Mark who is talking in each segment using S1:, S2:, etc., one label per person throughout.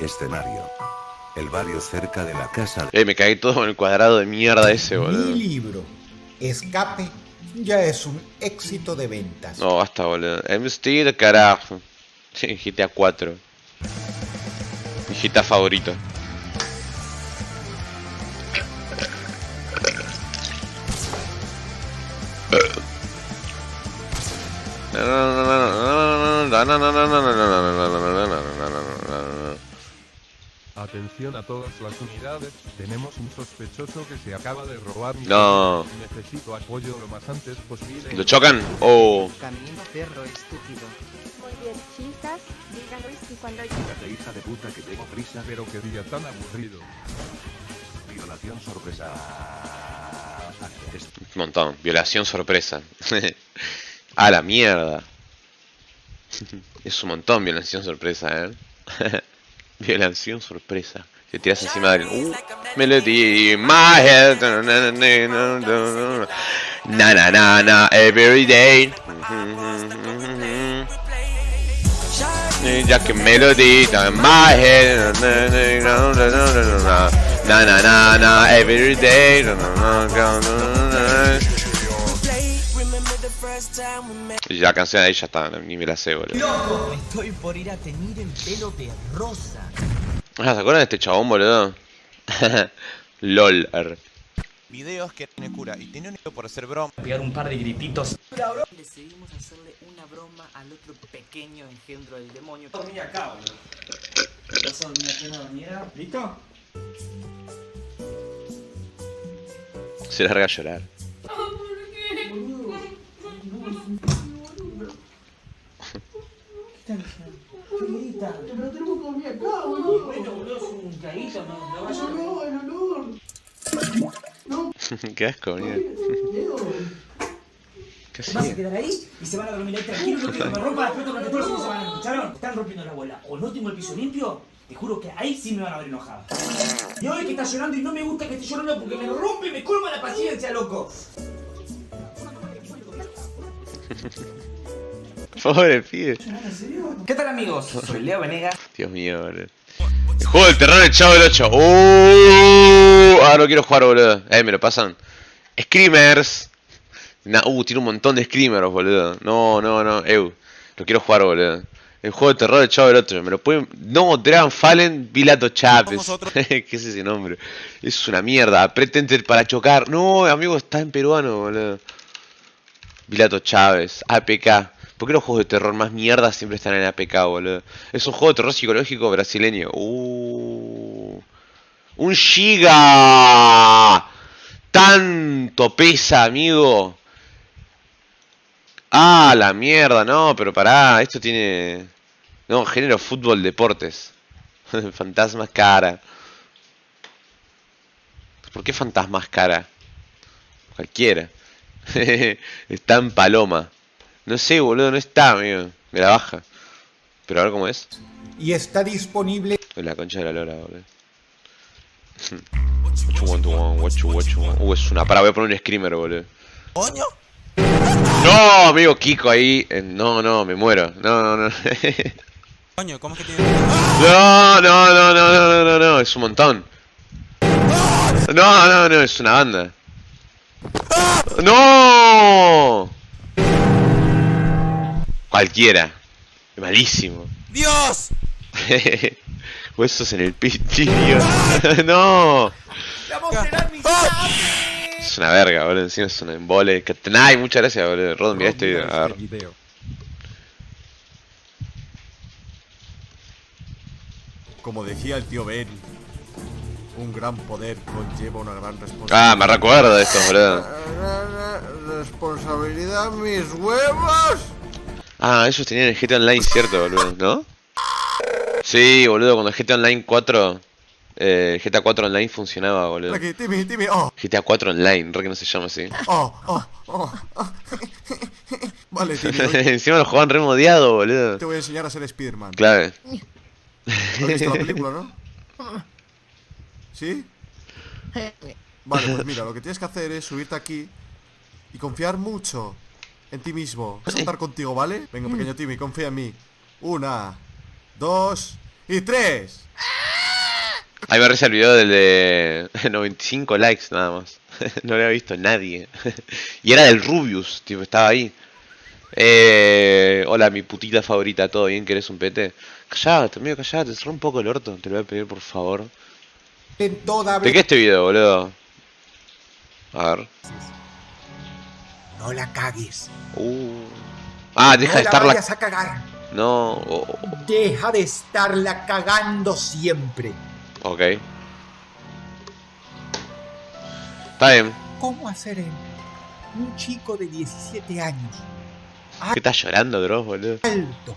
S1: Escenario. El barrio cerca de la casa.
S2: Eh, me caí todo en el cuadrado de mierda ese, boludo.
S3: Mi libro, Escape, ya es un éxito de ventas.
S2: No, basta, boludo. MC de carajo. Sí, GTA 4. Mi GTA favorito.
S4: Atención a todas las unidades, tenemos un sospechoso que se acaba de robar mi
S2: No.
S4: Necesito apoyo lo más antes posible.
S2: ¿Lo chocan? Oh.
S5: Camino perro estúpido.
S6: Muy bien, chicas, díganlo y cuando.
S7: Cállate, hija de puta que tengo prisa.
S4: Pero qué día tan aburrido.
S7: Violación sorpresa. Es-
S2: Un montón. Violación sorpresa. A la mierda. Es un montón violación sorpresa, eh. Violación sorpresa. Te tiras encima del. Uh, melody, my head. Na na na na, every day. Ya que melody, my head. Na na na na, every day ya la canción de ahí ya está, ni me la sé, boludo.
S5: Loco, estoy por ir a teñir el pelo de rosa.
S2: Ah, ¿se acuerdan de este chabón, boludo? LOL. er.
S8: videos que tiene cura y tiene un por hacer broma.
S5: Pegar un par de grititos. Decidimos hacerle una broma al otro pequeño engendro del demonio. Dormí acá, boludo. ¿Vas a dormir aquí en la bañera? ¿Listo?
S2: Se larga a llorar.
S5: ¿Qué grita? Pero tenemos que dormir acá, boludo. Bueno, boludo, es un caguito, ¿no? No vaya a
S3: el olor.
S2: Qué asco. ¿Qué
S5: Vas a quedar ahí y se van a dormir ahí tranquilos. No quiero que me rompa después durante todo el fin de semana. ¿Escucharon? Están rompiendo la bola. O no tengo el piso limpio. Te juro que ahí sí me van a ver enojado. Y hoy que está llorando y no me gusta que esté llorando porque me lo rompe y me colma la paciencia, loco.
S2: Pobre pibe.
S5: ¿Qué tal, amigos? Soy Leo Venegas.
S2: Dios mío, boludo. El juego del terror, el chavo del 8. Uh, ah, no quiero jugar, boludo. Eh, me lo pasan. Screamers. Na, uh, tiene un montón de screamers, boludo. No, no, no. Eu. Lo quiero jugar, boludo. El juego de terror, el chavo del 8. Me lo pueden. No, Dragon Fallen, Vilato Chávez. ¿Qué es ese nombre? Es una mierda. Apriete enter para chocar. No, amigo, está en peruano, boludo. Vilato Chávez, APK. ¿Por qué los juegos de terror más mierda siempre están en APK, boludo? Es un juego de terror psicológico brasileño. Uh, un giga. Tanto pesa, amigo. Ah, la mierda, no, pero pará, esto tiene... No, género fútbol, deportes. Fantasmas cara. ¿Por qué fantasmas cara? Cualquiera. está en paloma. No sé, boludo, no está, amigo. Me la baja. Pero a ver cómo es.
S3: Y está disponible
S2: En la concha de la lora, boludo. What you want to want, what you- what you want. Uh, es una para, voy a poner un screamer, boludo.
S8: ¿Coño?
S2: No, amigo Kiko ahí. No, no, me muero. No, no, no.
S8: Coño, ¿cómo es que tiene.?
S2: No, no, no, no, no, no, no, no, es un montón. No, no, no, es una banda. ¡No! Cualquiera. Malísimo.
S8: ¡Dios!
S2: Huesos en el pitillo. no.
S8: ¡Ah!
S2: Es una verga, boludo. Encima es un embole. Ay, muchas gracias, boludo. Rodon, mirá este video. A ver.
S9: Como decía el tío Ben, un gran poder conlleva una gran responsabilidad.
S2: Ah, me recuerdo de esto, boludo.
S9: Responsabilidad, mis huevos.
S2: Ah, ellos tenían el GTA Online, cierto, boludo, ¿no? Sí, boludo, cuando el GTA Online 4. Eh, GTA 4 Online funcionaba, boludo.
S9: Aquí, Timmy, Timmy, oh,
S2: GTA 4 Online, re que no se llama así.
S9: oh, oh, oh, oh. Vale, Timmy,
S2: Encima lo jugaban remodiado, boludo.
S9: te voy a enseñar a ser Spiderman.
S2: Clave.
S9: ¿Has visto la película, no? ¿Sí? Vale, pues mira, lo que tienes que hacer es subirte aquí y confiar mucho en ti mismo. Voy a saltar contigo, ¿vale? Venga, pequeño Timmy, confía en mí. Una, dos y tres.
S2: Ahí me reza el video del de 95 likes nada más. no lo había visto nadie. y era del Rubius, tipo, estaba ahí. Eh, hola, mi putita favorita, ¿todo bien? ¿Querés un pete? Callate, amigo, callate, cerrá un poco el orto, te lo voy a pedir por favor.
S3: En toda
S2: ¿De qué este video, boludo? A ver.
S3: No la cagues.
S2: Uh. Ah, deja
S3: no
S2: de
S3: la
S2: estarla.
S3: vayas a cagar.
S2: No. oh,
S3: Deja de estarla cagando siempre.
S2: ok. Está bien.
S3: ¿Cómo hacer él? Un chico de 17 años,
S2: ¿Qué estás llorando, Dross, boludo?
S3: alto,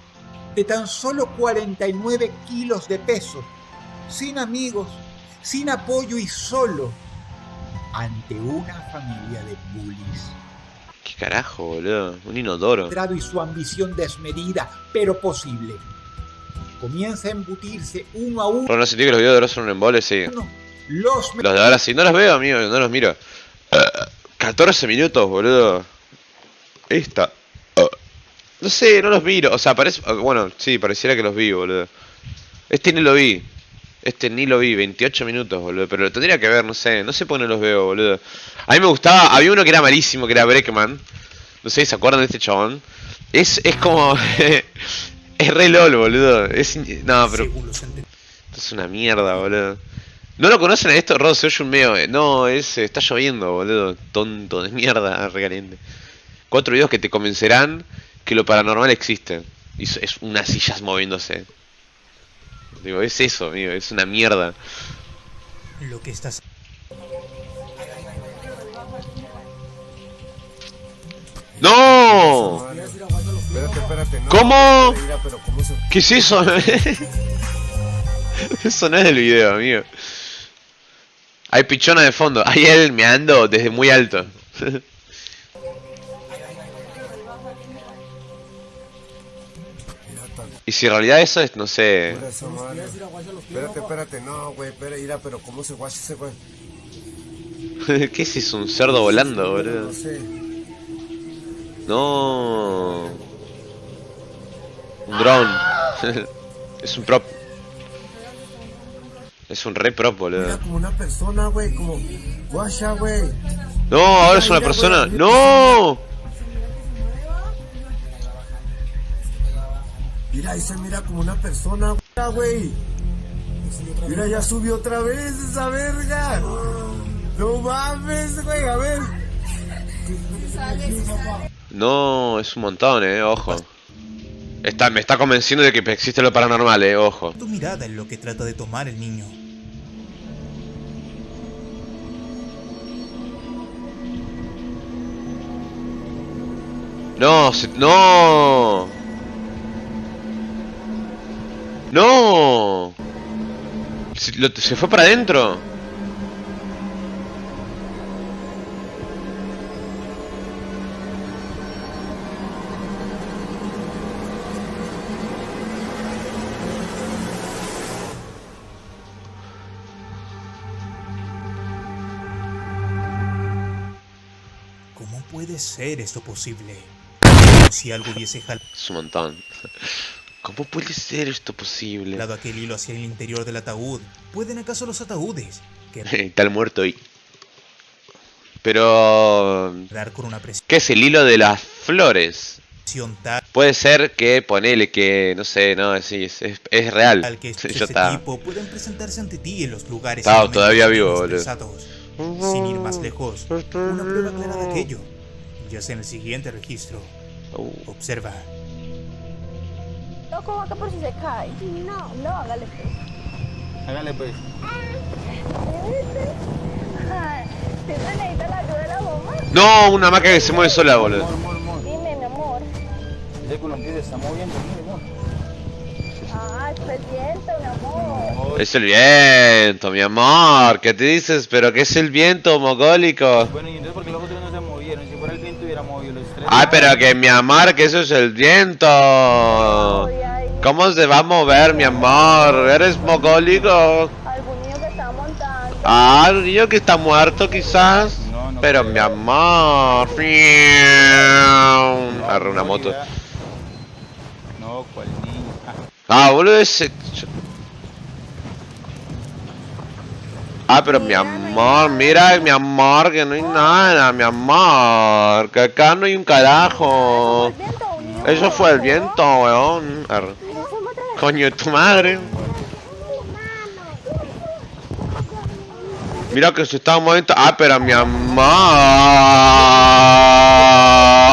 S3: de tan solo 49 kilos de peso, sin amigos, sin apoyo y solo, ante una familia de bullies.
S2: ¿Qué carajo, boludo? Un inodoro.
S3: Y su ambición desmedida, pero posible. Comienza a embutirse uno a uno
S2: Pero no sentí que los videos de Dross son un embole, sí.
S3: los
S2: Los de ahora sí, no los veo, amigo, no los miro. Eh, 14 minutos, boludo. Esta. Eh, no sé, no los miro. O sea, parece. eh, Bueno, sí, pareciera que los vi, boludo. Este ni lo vi. Este ni lo vi, 28 minutos, boludo. Pero lo tendría que ver, no sé. No sé por qué no los veo, boludo. A mí me gustaba. Había uno que era malísimo, que era Breckman. No sé si se acuerdan de este chabón. Es, es como. es re lol, boludo. Es. No, pero. Esto es una mierda, boludo. ¿No lo conocen a esto? Rod, se oye un medio. eh, No, es. Está lloviendo, boludo. Tonto de mierda, recaliente. Cuatro videos que te convencerán que lo paranormal existe. Y es unas sillas moviéndose. Digo, es eso, amigo. Es una mierda.
S10: Lo que estás.
S2: ¡No!
S11: Espérate, espérate. No,
S2: ¿Cómo?
S11: Mira, pero ¿cómo se...
S2: ¿Qué es eso? eso no es del video, amigo. Hay pichona de fondo. Hay él meando desde muy alto. y si en realidad eso es, no sé.
S11: Mira esa madre. Espérate, espérate. No, güey, espera, mira, pero ¿cómo se guacha ese güey?
S2: ¿Qué es eso? Un cerdo volando, boludo.
S11: No sé.
S2: No. Un drone. es un prop. Es un re prop,
S11: Mira
S2: boludo.
S11: como una persona, güey, como... Guacha, güey.
S2: No, ahora es una
S11: Mira,
S2: persona. ¡No!
S11: Mira, ahí se mira como una persona, güey. Mira, ya subió otra vez esa verga. No mames, güey, a ver.
S2: No, es un montón, eh, ojo. Está, me está convenciendo de que existe lo paranormal, eh, ojo.
S10: Tu mirada en lo que trata de tomar el niño.
S2: No, se- no. No. Se, lo- se fue para adentro.
S10: ¿Cómo puede ser esto posible? Como si algo hubiese
S2: Es un montón. ¿Cómo puede ser esto posible?
S10: jalado aquel hilo hacia el interior del ataúd. ¿Pueden acaso los ataúdes
S2: Está el muerto ahí. Pero...
S10: con una
S2: ¿Qué es el hilo de las flores?
S10: tal
S2: Puede ser que ponele que, no sé, no, sí, es, es, es real.
S10: que
S2: Ya
S10: este
S2: está.
S10: tipo pueden presentarse ante ti en los lugares y momentos
S2: todavía vivo, boludo.
S10: Sin ir más lejos, una prueba clara de aquello. Ya sea en el siguiente registro.
S2: Uh.
S10: Observa.
S6: No como acá por si se cae. No, no, hágale pues.
S12: Hágale pues.
S6: ¿Te necesita la ayuda de la mamá?
S2: No, una máquina que se mueve sola, boludo.
S6: Dime, mi amor.
S12: Columpio se está moviendo, mire.
S6: Ah, es el viento, mi amor.
S2: Es el viento, mi amor. ¿Qué te dices? ¿Pero qué es el viento, mogólico?
S12: Bueno, y entonces porque los otros no se movieron. Si fuera el viento hubiera movido los tres.
S2: Ay, pero que mi amor, que eso es el viento. ¿Cómo se va a mover, mi amor? ¿Eres mogólico?
S6: Algún niño que está montando.
S2: Ah, un niño que está muerto quizás. Pero mi amor. Agarra una moto.
S12: No, cuál niño. Ah,
S2: Ah, boludo, ese. Ah, pero mi amor, mira, mi amor, que no hay nada, mi amor. Que acá no hay un carajo. Eso fue el viento, weón. Coño, de tu madre. Mira que se está un momento. Ah, pero mi mamá.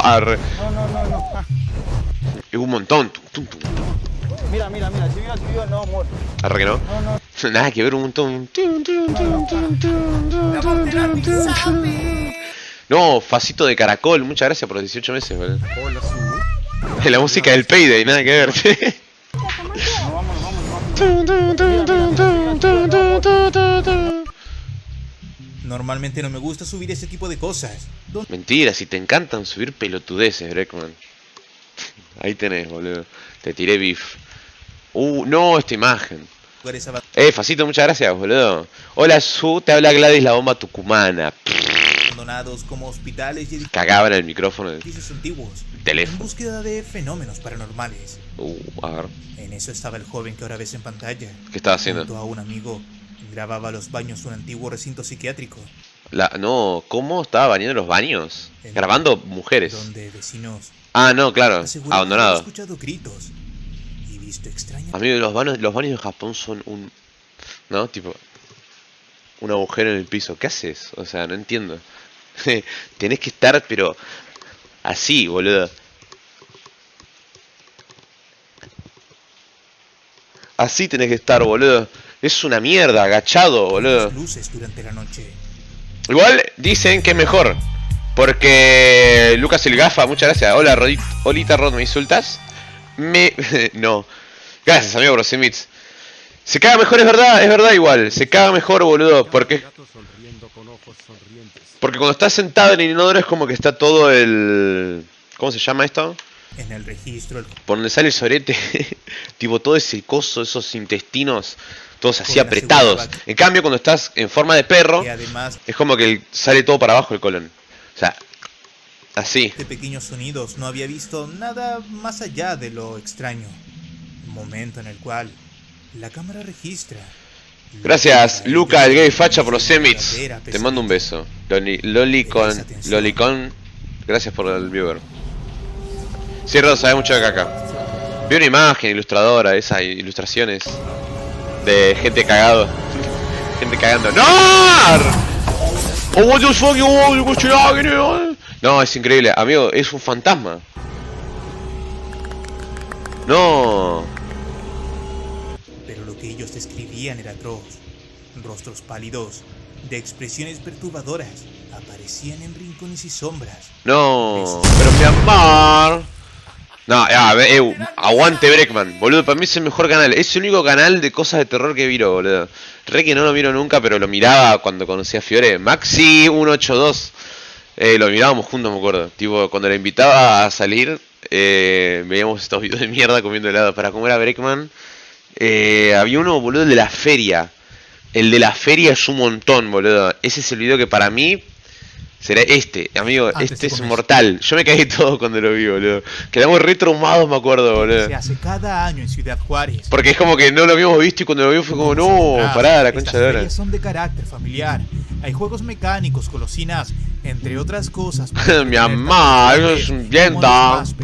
S2: Arre.
S12: No, no, no, no.
S2: Es un montón.
S12: Mira, mira, mira. Si vivo, si vivo, no, amor.
S2: Arre que no.
S12: No, no.
S2: Nada que ver un montón. No, facito de caracol. Muchas gracias por los 18 meses,
S9: ¿vale?
S2: La música del payday, nada que ver.
S12: No, vámonos, vámonos, vámonos.
S10: Normalmente no me gusta subir ese tipo de cosas. ¿Dónde
S2: Mentira, si te encantan subir pelotudeces, Breckman. Ahí tenés, boludo. Te tiré beef. Uh, no, esta imagen. Eh, Facito, muchas gracias, boludo. Hola, Su, te habla Gladys la bomba tucumana.
S10: Abandonados como hospitales y
S2: Cagaba en el micrófono
S10: edificios antiguos, en
S2: teléfono.
S10: búsqueda de fenómenos paranormales.
S2: Uh, a ver,
S10: En eso estaba el joven que ahora ves en pantalla.
S2: ¿qué estaba haciendo?
S10: Junto a un amigo, grababa los baños de un antiguo recinto psiquiátrico,
S2: La, no, ¿cómo estaba bañando los baños? Grabando mujeres.
S10: donde vecinos
S2: Ah, no, claro, abandonado.
S10: escuchado gritos y visto extrañas
S2: Amigo, los baños, los baños de Japón son un... ¿No? Tipo... Un agujero en el piso. ¿Qué haces? O sea, no entiendo. Tenés que estar, pero... Así, boludo. Así tenés que estar, boludo. Es una mierda, agachado, boludo.
S10: luces durante la noche.
S2: Igual dicen que es mejor. Porque Lucas el Gafa, muchas gracias. Hola, Rodit, Olita Rod, ¿me insultas? Me. no. Gracias, amigo Brosemits. Se caga mejor, es verdad, es verdad igual. Se caga mejor, boludo. Porque. Porque cuando estás sentado en el inodoro es como que está todo el. ¿Cómo se llama esto?
S10: En el registro, el
S2: Por donde sale el sorete. tipo todo ese coso, esos intestinos. Todos así apretados. En cambio, cuando estás en forma de perro.
S10: además
S2: Es como que sale todo para abajo el colon. O sea, así.
S10: de pequeños sonidos no había visto nada más allá de lo extraño. Momento en el cual la cámara registra.
S2: Gracias, Luca, el gay facha por los semits. Te mando un beso. Loli, Lolicon, Lolicon, gracias por el viewer. Rosa, sabe mucho de caca. Vi una imagen ilustradora, esas ilustraciones de gente cagado. Gente cagando. ¡No! No, es increíble. Amigo, es un fantasma. No.
S10: Pero lo que ellos era atroz. Rostros pálidos, de expresiones perturbadoras, aparecían en rincones y sombras.
S2: No, pero mi amor. No, ya, eh, aguante Breckman, boludo, para mí es el mejor canal. Es el único canal de cosas de terror que miro, boludo. Re que no lo miro nunca, pero lo miraba cuando conocí a Fiore. Maxi182. Eh, lo mirábamos juntos, me acuerdo. Tipo, cuando la invitaba a salir, eh, veíamos estos videos de mierda comiendo helado. Para comer a Breckman, eh, había uno, boludo, el de la feria. El de la feria es un montón, boludo. Ese es el video que para mí será este, amigo.
S10: Antes
S2: este es mortal. Yo me caí todo cuando lo vi, boludo. Quedamos re traumados, me acuerdo, boludo.
S10: Se hace cada año en Ciudad Juárez.
S2: Porque es como que no lo habíamos visto y cuando lo vimos fue como, no,
S10: Ah,
S2: pará, la concha de hora.
S10: son de carácter familiar. Hay juegos mecánicos, golosinas, entre otras cosas.
S2: Mi mamá, eso es un viento.
S10: más.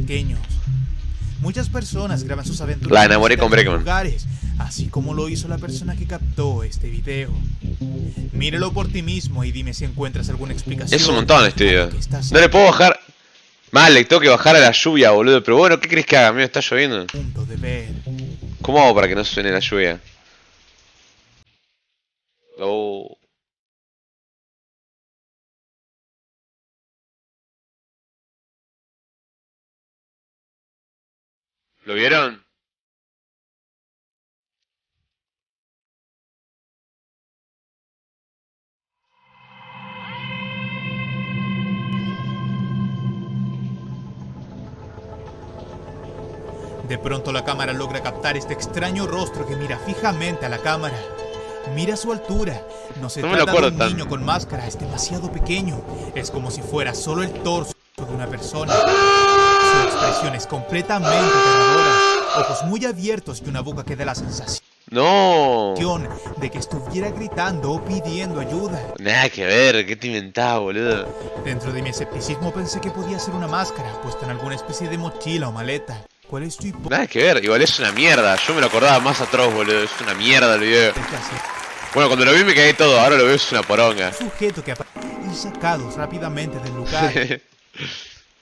S10: Muchas personas graban sus aventuras.
S2: La
S10: en
S2: enamoré con Breckman.
S10: lugares, así como lo hizo la persona que captó este video. Míralo por ti mismo y dime si encuentras alguna explicación.
S2: Es un montón este video. No le puedo bajar. Mal, le tengo que bajar a la lluvia, boludo. Pero bueno, ¿qué crees que haga? Amigo, está lloviendo.
S10: punto de ver.
S2: ¿Cómo hago para que no suene la lluvia? Oh. ¿Lo vieron?
S10: De pronto la cámara logra captar este extraño rostro que mira fijamente a la cámara. Mira su altura. No se
S2: No
S10: trata de un
S2: tanto.
S10: niño con máscara, es demasiado pequeño. Es como si fuera solo el torso de una persona. Su expresión es completamente aterradora. Ojos muy abiertos y una boca que da la sensación
S2: No.
S10: de que estuviera gritando o pidiendo ayuda.
S2: Nada que ver, ¿qué te inventás, boludo?
S10: Dentro de mi escepticismo pensé que podía ser una máscara puesta en alguna especie de mochila o maleta. ¿Cuál es tu hipótesis?
S2: Nada que ver, igual es una mierda. Yo me lo acordaba más atroz, boludo. Es una mierda el video. Bueno, cuando lo vi me caí todo, ahora lo veo es una poronga.
S10: Sujeto que aparece y sacados rápidamente del lugar.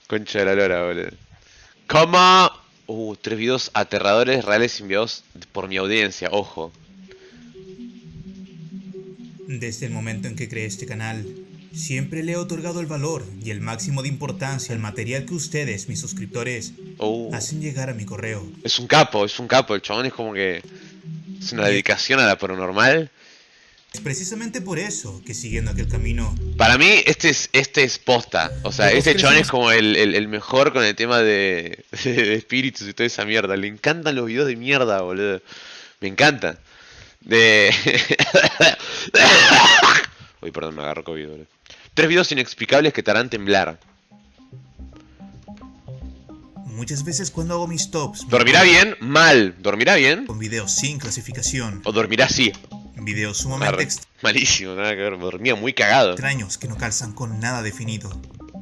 S2: Concha de la lora, boludo. Coma. Uh, tres videos aterradores reales enviados por mi audiencia, ojo.
S10: Desde el momento en que creé este canal, siempre le he otorgado el valor y el máximo de importancia al material que ustedes, mis suscriptores,
S2: Uh,
S10: hacen llegar a mi correo.
S2: es un capo, es un capo. El chabón es como que. Es una dedicación a la paranormal.
S10: Es precisamente por eso que siguiendo aquel camino,
S2: Para mí, este es, este es posta. O sea, este chabón es como el, el- el mejor con el tema de, de espíritus y toda esa mierda. Le encantan los videos de mierda, boludo. Me encanta. De. Uy, perdón, me agarro COVID, boludo. Tres videos inexplicables que te harán temblar.
S10: muchas veces cuando hago mis tops,
S2: ¿Dormirá bien? Mal. ¿Dormirá bien?
S10: Con videos sin clasificación,
S2: ¿O dormirá así?
S10: Videos sumamente
S2: Arre.
S10: extraños.
S2: Malísimo, nada que ver. Me dormía muy cagado.
S10: extraños que no calzan con nada definido.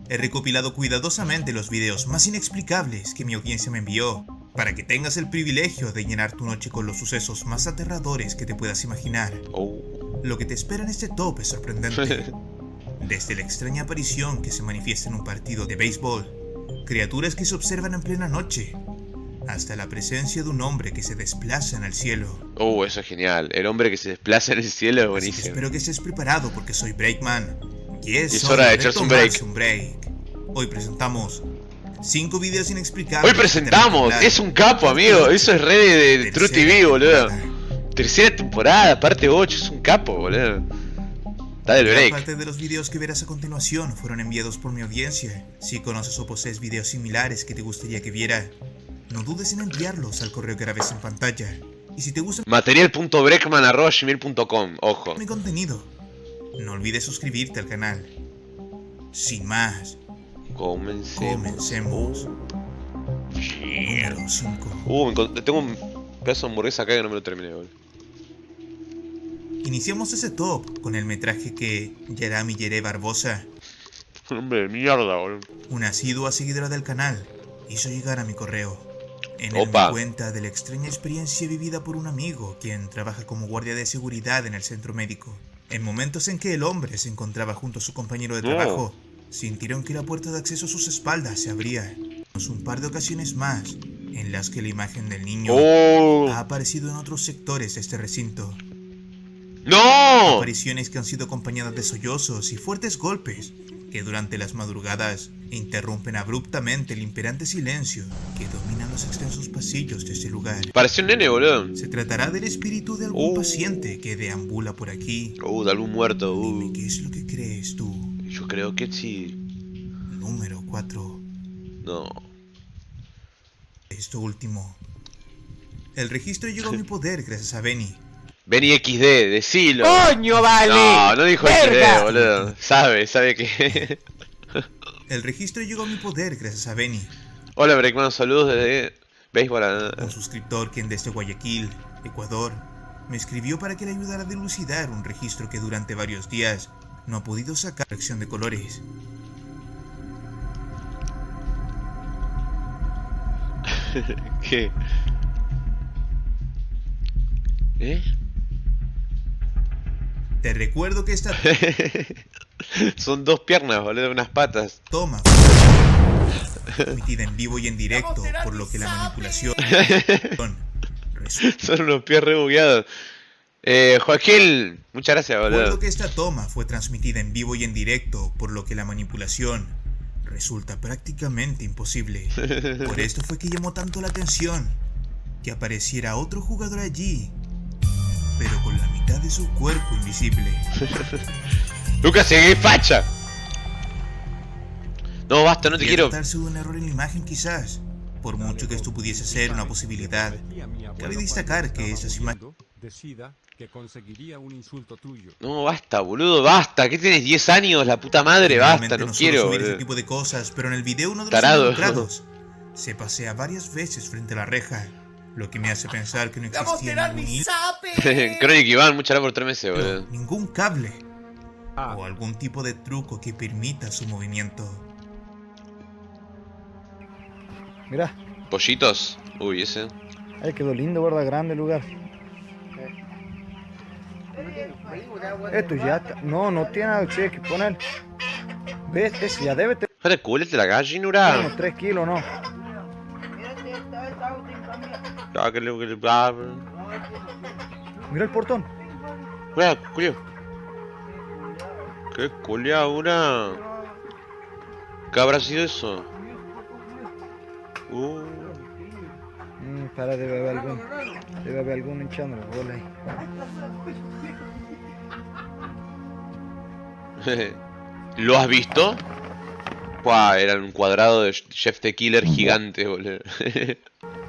S10: He recopilado cuidadosamente los videos más inexplicables que mi audiencia me envió, para que tengas el privilegio de llenar tu noche con los sucesos más aterradores que te puedas imaginar.
S2: Oh.
S10: Lo que te espera en este top es sorprendente. Desde la extraña aparición que se manifiesta en un partido de béisbol, criaturas que se observan en plena noche, hasta la presencia de un hombre que se desplaza en el cielo.
S2: Oh, eso es genial. El hombre que se desplaza en el cielo es buenísimo.
S10: Espero que estés preparado porque soy Breakman. Y es,
S2: Y es
S10: hora
S2: de echarse un break.
S10: un break. Hoy presentamos 5 videos inexplicables.
S2: Hoy presentamos, es un capo, amigo. Eso es red de, de True TV, boludo. Tercera temporada, parte 8, es un capo, boludo. Dale el
S10: Gran
S2: break.
S10: parte de los videos que verás a continuación fueron enviados por mi audiencia. Si conoces o posees videos similares que te gustaría que viera, no dudes en enviarlos al correo que ahora ves en pantalla. Y si te gusta
S2: Material.breckman.gmail.com, ojo.
S10: mi contenido, no olvides suscribirte al canal. Sin más,
S2: Comencemos.
S10: comencemos. Número 5.
S2: Uh, tengo un pedazo de hamburguesa acá que no me lo terminé, boludo.
S10: Iniciamos ese top con el metraje que Yerami Yere Barbosa,
S2: Hombre de mierda, boludo.
S10: una asidua seguidora del canal, hizo llegar a mi correo. En él
S2: Opa.
S10: me cuenta de la extraña experiencia vivida por un amigo quien trabaja como guardia de seguridad en el centro médico. En momentos en que el hombre se encontraba junto a su compañero de trabajo, sintieron que la puerta de acceso a sus espaldas se abría. Un par de ocasiones más en las que la imagen del niño
S2: Oh.
S10: ha aparecido en otros sectores de este recinto.
S2: ¡No!
S10: Apariciones que han sido acompañadas de sollozos y fuertes golpes que durante las madrugadas interrumpen abruptamente el imperante silencio que domina los extensos pasillos de este lugar.
S2: Pareció un nene, boludo.
S10: Se tratará del espíritu de algún
S2: Oh.
S10: paciente que deambula por aquí.
S2: Uh, de algún muerto, uh.
S10: ¿Qué es lo que crees tú?
S2: Yo creo que sí.
S10: Número 4.
S2: No.
S10: Esto último. El registro llegó a mi poder gracias a Benny.
S2: Benny XD, decilo.
S10: ¡Coño, vale!
S2: No, no dijo
S10: ¡Verga!
S2: XD, boludo. Sabe, sabe que.
S10: El registro llegó a mi poder gracias a Benny.
S2: Hola, Breakman, saludos desde béisbol.
S10: Un suscriptor quien desde Guayaquil, Ecuador, me escribió para que le ayudara a dilucidar un registro que durante varios días no ha podido sacar corrección de colores.
S2: ¿Qué? ¿Eh?
S10: Te recuerdo que esta
S2: Son dos piernas, boludo, unas patas.
S10: toma transmitida en vivo y en directo, por lo que la manipulación
S2: Son unos pies re bugueados. Eh, Joaquín, muchas gracias,
S10: Recuerdo
S2: boludo.
S10: que esta toma fue transmitida en vivo y en directo, por lo que la manipulación resulta prácticamente imposible. Por esto fue que llamó tanto la atención que apareciera otro jugador allí, pero con la mitad de su cuerpo invisible.
S2: Lucas, seguí facha. No, basta, no te quiero.
S10: tratarse de un error en la imagen quizás, por mucho que esto pudiese ser una posibilidad. Cabe destacar que estas imágenes
S4: Decida que conseguiría un insulto tuyo.
S2: No, basta, boludo, basta. ¿Qué tienes 10 años? La puta madre, basta, no
S10: suelo
S2: quiero,
S10: subir ese tipo de cosas, pero en el video uno de los
S2: Tarado.
S10: involucrados se pasea varias veces frente a la reja, Lo que me hace pensar que no
S8: ¡Vamos a
S10: existía ningún!
S2: Chronic Iván, muchas gracias por tres meses, boludo.
S10: ningún cable o algún tipo de truco que permita su movimiento.
S13: Mirá,
S2: Pollitos. Uy, ese.
S13: ahí quedó lindo, ¿verdad? Grande el lugar. Esto ya está. No, no tiene nada che, que poner. ¿Ves? Ese ya debe tener
S2: Joder, culete la gallinura.
S13: unos 3 kilos, ¿no? Mira el portón.
S2: Mira, culio. Qué culiaura. ¿Qué habrá sido eso? Uh.
S13: Mm, para, debe haber algún. Debe haber algún hinchando la bola ahí.
S2: ¿Lo has visto? Buah, era un cuadrado de Jeff the Killer gigante, boludo.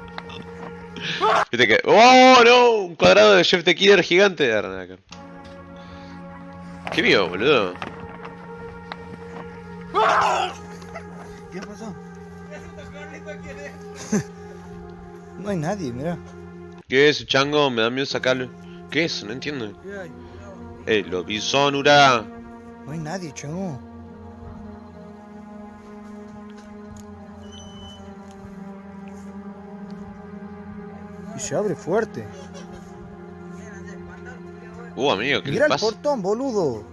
S2: Viste que. ¡Oh, no! Un cuadrado de Jeff the Killer gigante. ¿Qué vio, boludo?
S13: ¿Qué pasó? no hay nadie, mira.
S2: ¿Qué es, chango? Me da miedo sacarlo. ¿Qué es? No entiendo. Eh, lo vi sonura.
S13: No hay nadie, chamo. Y se abre fuerte.
S2: Uh, amigo, ¿qué
S13: Mira
S2: le
S13: el
S2: pasa?
S13: portón, boludo.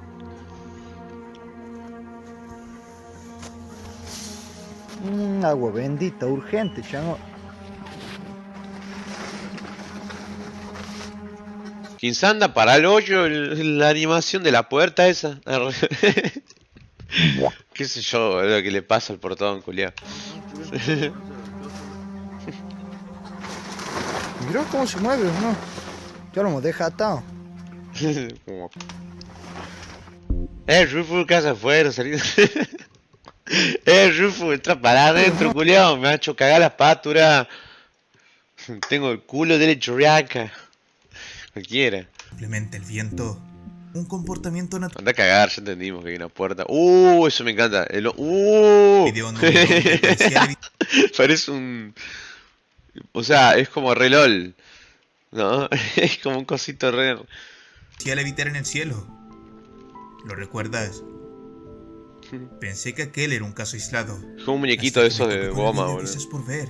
S13: Mm, agua bendita, urgente, chamo.
S2: Kinsanda para el hoyo, el- la animación de la puerta esa. ¿Qué sé yo, boludo? ¿Qué le pasa al portón, culiao?
S13: Mirá cómo se mueve, ¿no? Ya lo hemos dejado atado.
S2: Como- Eh, Rufus, casa afuera, salí. eh, Rufus, entra para adentro, culiao. Me ha hecho cagar la patura. Tengo el culo de churriaca. Cualquiera.
S10: Simplemente el viento. Un comportamiento natural.
S2: Anda a cagar, ya entendimos que hay una puerta. Uh, eso me encanta. El, uh.
S10: Video no
S2: Parece un. O sea, es como re LOL. ¿No? es como un cosito re.
S10: Parecía levitar en el cielo. ¿Lo recuerdas? Pensé que aquel era un caso aislado.
S2: Es como un muñequito de esos de goma, boludo.
S10: dices por ver.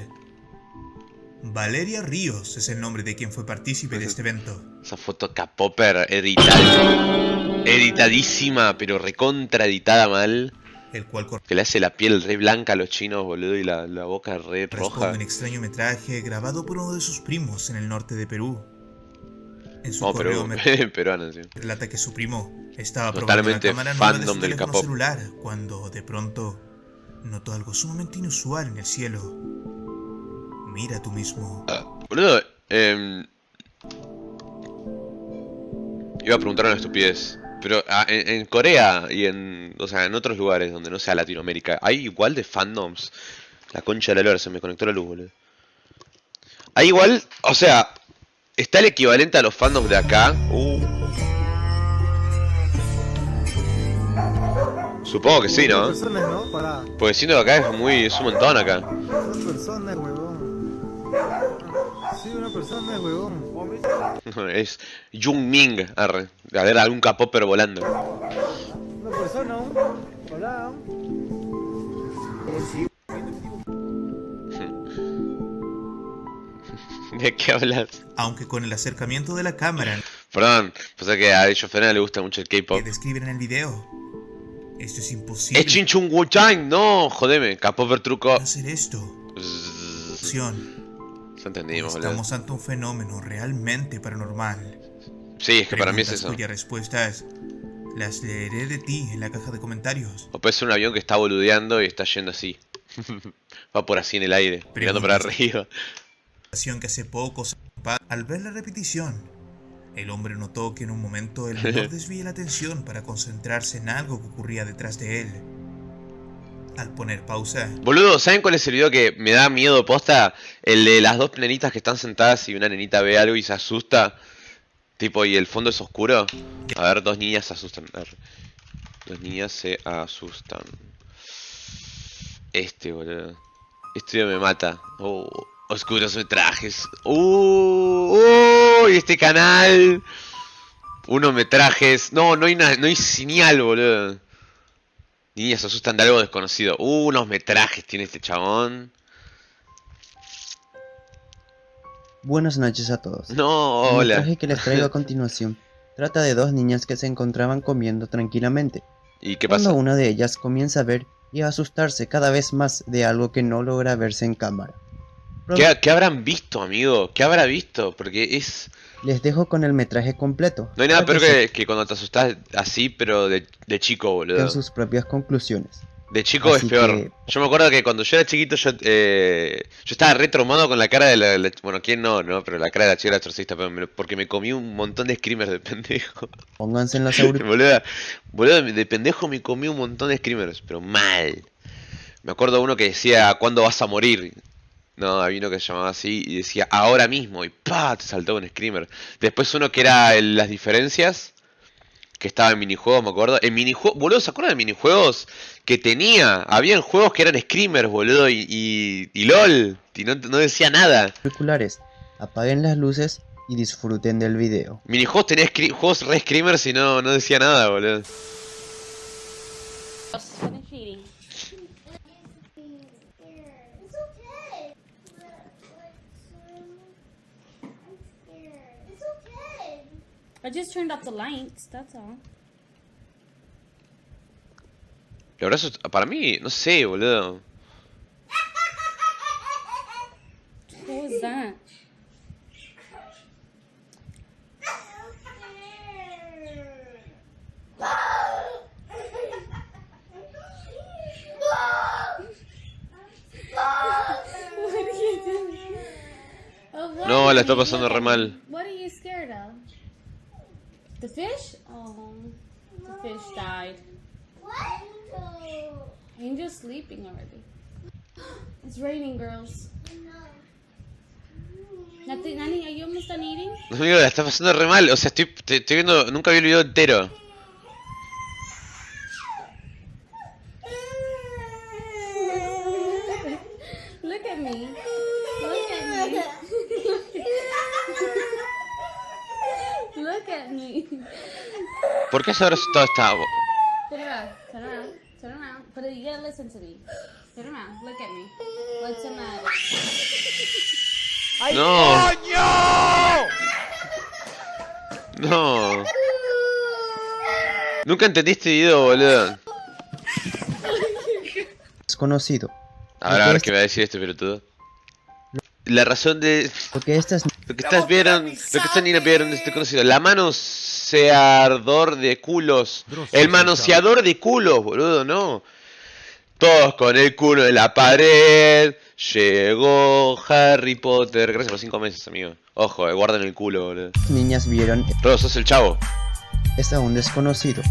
S10: Valeria Ríos es el nombre de quien fue partícipe de este evento.
S2: Esa foto capopper editada. Editadísima, pero recontra editada mal.
S10: El cual
S2: Que le hace la piel re blanca a los chinos, boludo, y la, la boca re roja.
S10: un extraño metraje grabado por uno de sus primos en el norte de Perú. En su
S2: No,
S10: correo
S2: pero
S10: me
S2: peruano, sí.
S10: relata que su primo estaba probando
S2: Totalmente
S10: la cámara nueva de
S2: fandom
S10: su
S2: del
S10: celular cuando de pronto notó algo sumamente inusual en el cielo. Mira tú mismo.
S2: Boludo, eh, Iba a preguntar una estupidez. Pero ah, en, en Corea y en. O sea, en otros lugares donde no sea Latinoamérica, ¿hay igual de fandoms? La concha de la lora, se me conectó la luz, boludo. Hay igual. O sea, ¿está el equivalente a los fandoms de acá? Uh. Supongo que sí, ¿no?
S11: personas.
S2: Porque siendo que acá es muy. es un montón acá.
S11: Dos personas, huevón. Sí, una persona, huevón.
S2: es Jung Ming, arre. A ver, algún capopper volando.
S11: Una persona. Hola.
S2: ¿De qué hablas?
S10: Aunque con el acercamiento de la cámara
S2: Perdón, pasa que a ellos Fernández le gusta mucho el K-pop.
S10: que describen en el video, esto es imposible.
S2: ¡Es Chin Chung Wu Chang! No, jodeme, capopper truco.
S10: hacer esto.
S2: Ya entendimos.
S10: Estamos ante un fenómeno realmente paranormal.
S2: Sí, es que para mí es
S10: Preguntas
S2: eso.
S10: Cuyas respuestas las leeré de ti en la caja de comentarios.
S2: O puede ser un avión que está boludeando y está yendo así. Va por así en el aire, mirando para
S10: Preguntas.
S2: arriba.
S10: Que hace poco al ver la repetición, el hombre notó que en un momento el menor desvía la atención para concentrarse en algo que ocurría detrás de él. Al poner pausa,
S2: Boludo, ¿saben cuál es el video que me da miedo posta? El de las dos nenitas que están sentadas y una nenita ve algo y se asusta. Tipo, y el fondo es oscuro. A ver, dos niñas se asustan. A ver. Dos niñas se asustan. Este, boludo. Este me mata. Oh. Oscuros metrajes. Uh, y este canal. Unos metrajes. No, no hay, na- no hay señal, boludo. Niñas se asustan de algo desconocido. Uh, unos metrajes tiene este chabón.
S14: Buenas noches a todos.
S2: No,
S14: El
S2: hola.
S14: metraje que les traigo a continuación trata de dos niñas que se encontraban comiendo tranquilamente.
S2: ¿Y qué
S14: Cuando
S2: pasa?
S14: una de ellas comienza a ver y a asustarse cada vez más de algo que no logra verse en cámara.
S2: ¿Qué, qué habrán visto, amigo? ¿Qué habrá visto? Porque es...
S14: Les dejo con el metraje completo.
S2: No hay nada peor
S14: que
S2: que, que cuando te asustás así, pero de, de chico, boludo.
S14: sus propias conclusiones.
S2: De chico
S14: Así
S2: es peor.
S14: que-
S2: Yo me acuerdo que cuando yo era chiquito, yo, eh, yo estaba re traumado con la cara de la, la- Bueno, ¿quién no, no? Pero la cara de la chica exorcista, porque me comí un montón de screamers de pendejo.
S14: Pónganse en los auriculares.
S2: boludo, boludo, de pendejo me comí un montón de screamers, pero mal. Me acuerdo uno que decía, ¿cuándo vas a morir? No, había uno que se llamaba así y decía, ahora mismo, y pa, te saltó un screamer. Después uno que era el- las diferencias, que estaba en minijuegos, me acuerdo. En minijuegos, boludo, ¿se acuerdan de minijuegos que tenía? Habían juegos que eran screamers, boludo, y, y, y LOL, y no, no decía nada.
S14: auriculares. Apaguen las luces y disfruten del video.
S2: Minijuegos tenía juegos re screamers y no, no decía nada, boludo.
S15: I just turned off the lights, that's all.
S2: Verdad, eso- para mí, no sé, boludo.
S15: What was that?
S2: No, la está pasando re mal.
S15: What are you scared of? The fish? Oh, the fish died. Angel's sleeping already. It's raining, girls. Nothing, Nani, are you almost done eating?
S2: Amigo, la está pasando re mal. O sea, estoy, estoy viendo, nunca vi el video entero.
S15: Look at me. Look at me. Look at me.
S2: ¿Por qué se habrá asustado esta?
S15: Turn around. Turn around. Turn around. But you gotta listen to me. Turn around. Look at me. What's the matter?
S2: No. No. Nunca entendí este video, boludo.
S14: Desconocido.
S2: A ver, a ver qué va a decir este pelotudo. La razón de...
S14: Lo que estas
S2: Lo que estas vieron, lo que estas niñas vieron este conocido. La manoseador de culos. El manoseador de culos, boludo, no. Todos con el culo en la pared. Llegó Harry Potter. Gracias por cinco meses, amigo. Ojo, eh, guarden el culo, boludo.
S14: niñas vieron
S2: Rodo, sos el chavo.
S14: es aún desconocido.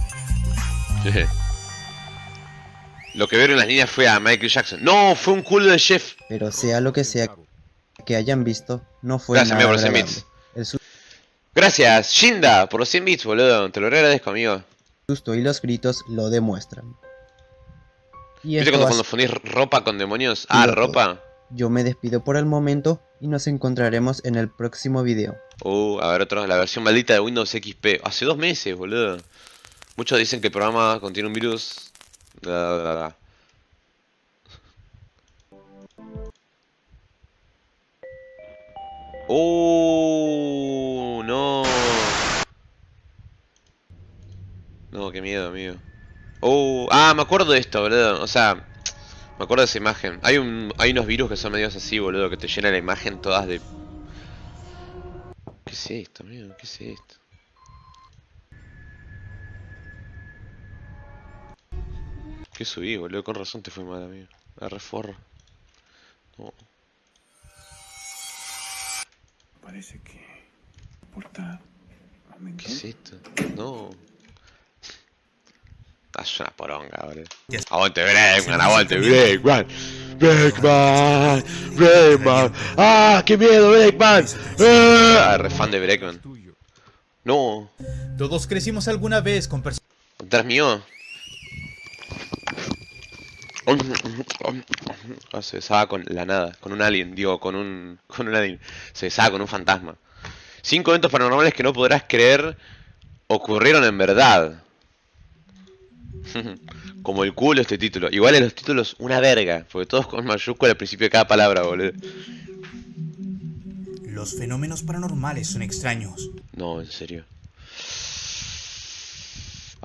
S2: Lo que vieron las niñas fue a Michael Jackson. No, fue un culo de Jeff.
S14: Pero sea lo que sea que hayan visto, no fue
S2: Gracias,
S14: nada
S2: amigo, por los 100
S14: agradable.
S2: bits.
S14: El
S2: Gracias, Shinda, por los 100 bits, boludo. Te lo agradezco, amigo.
S14: susto y los gritos lo demuestran. Y
S2: ¿Viste cuando cuando fundís ropa con demonios? Ah, ropa.
S14: Yo me despido por el momento y nos encontraremos en el próximo video.
S2: Uh, a ver otro, la versión maldita de Windows XP. Hace dos meses, boludo. Muchos dicen que el programa contiene un virus. Bla, Uh, no. No, qué miedo, amigo. Uh, ah, me acuerdo de esto, boludo. O sea, me acuerdo de esa imagen. Hay un, hay unos virus que son medios así, boludo, que te llenan la imagen todas de ¿Qué es esto, amigo? ¿Qué es esto? ¿Qué subí, boludo? Con razón te fue mal, amigo. La reforro. No.
S16: Parece que porta
S2: ¿Qué es esto? No. Ah, es una poronga, boludo. Aguante Breakman, aguante Breakman. Breakman, Breakman. ¡Ah, qué miedo, Breakman! ¡Ah! Ah, re fan de Breakman. No.
S17: Todos crecimos alguna vez con personas.
S2: Mío. Ah, Se besaba con la nada, con un alien, digo, con un. con un alien. Se besaba con un fantasma. Cinco eventos paranormales que no podrás creer ocurrieron en verdad. Como el culo este título. Igual en los títulos una verga, porque todos con mayúscula al principio de cada palabra, boludo.
S10: Los fenómenos paranormales son extraños.
S2: No, en serio.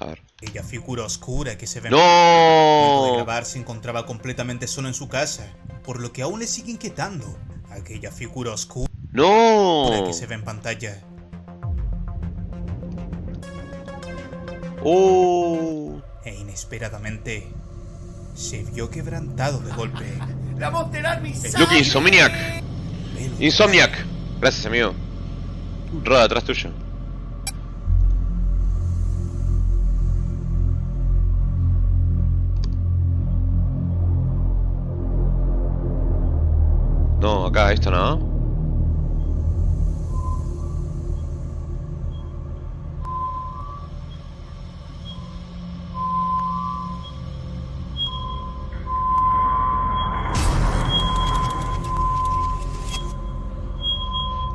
S2: A ver.
S10: Aquella figura oscura que se ve
S2: ¡No!
S10: Luego de grabar se encontraba completamente solo en su casa, por lo que aún le sigue inquietando. Aquella figura oscura
S2: ¡No!
S10: que se ve en pantalla.
S2: ¡Oh!
S10: E inesperadamente se vio quebrantado de golpe.
S8: ¡La monsterán mi
S2: Luke Insomniac. Insomniac. Gracias, amigo. Roda atrás tuyo. No, acá esto no.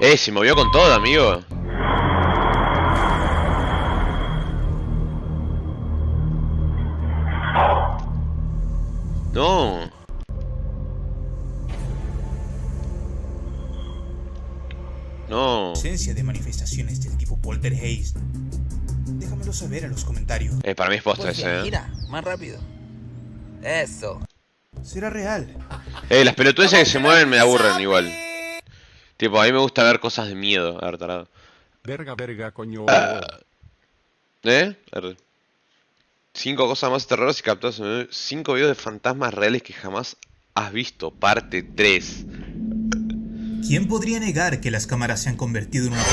S2: Eh, se movió con todo, amigo. No.
S10: De manifestaciones del tipo poltergeist. Déjamelo saber en los comentarios.
S2: Eh, para mí es posta
S18: Pues
S2: eh.
S18: Mira, más rápido. Eso.
S10: ¿Será real?
S2: Eh, las pelotudeces que se mueven me aburren igual. Tipo, a mí me gusta ver cosas de miedo. A ver, tarado.
S4: Verga, verga, coño.
S2: ¿Eh? A ver. Cinco cosas más terrorosas y captadas. en- Cinco videos de fantasmas reales que jamás has visto. Parte 3.
S10: ¿Quién podría negar que las cámaras se han convertido en una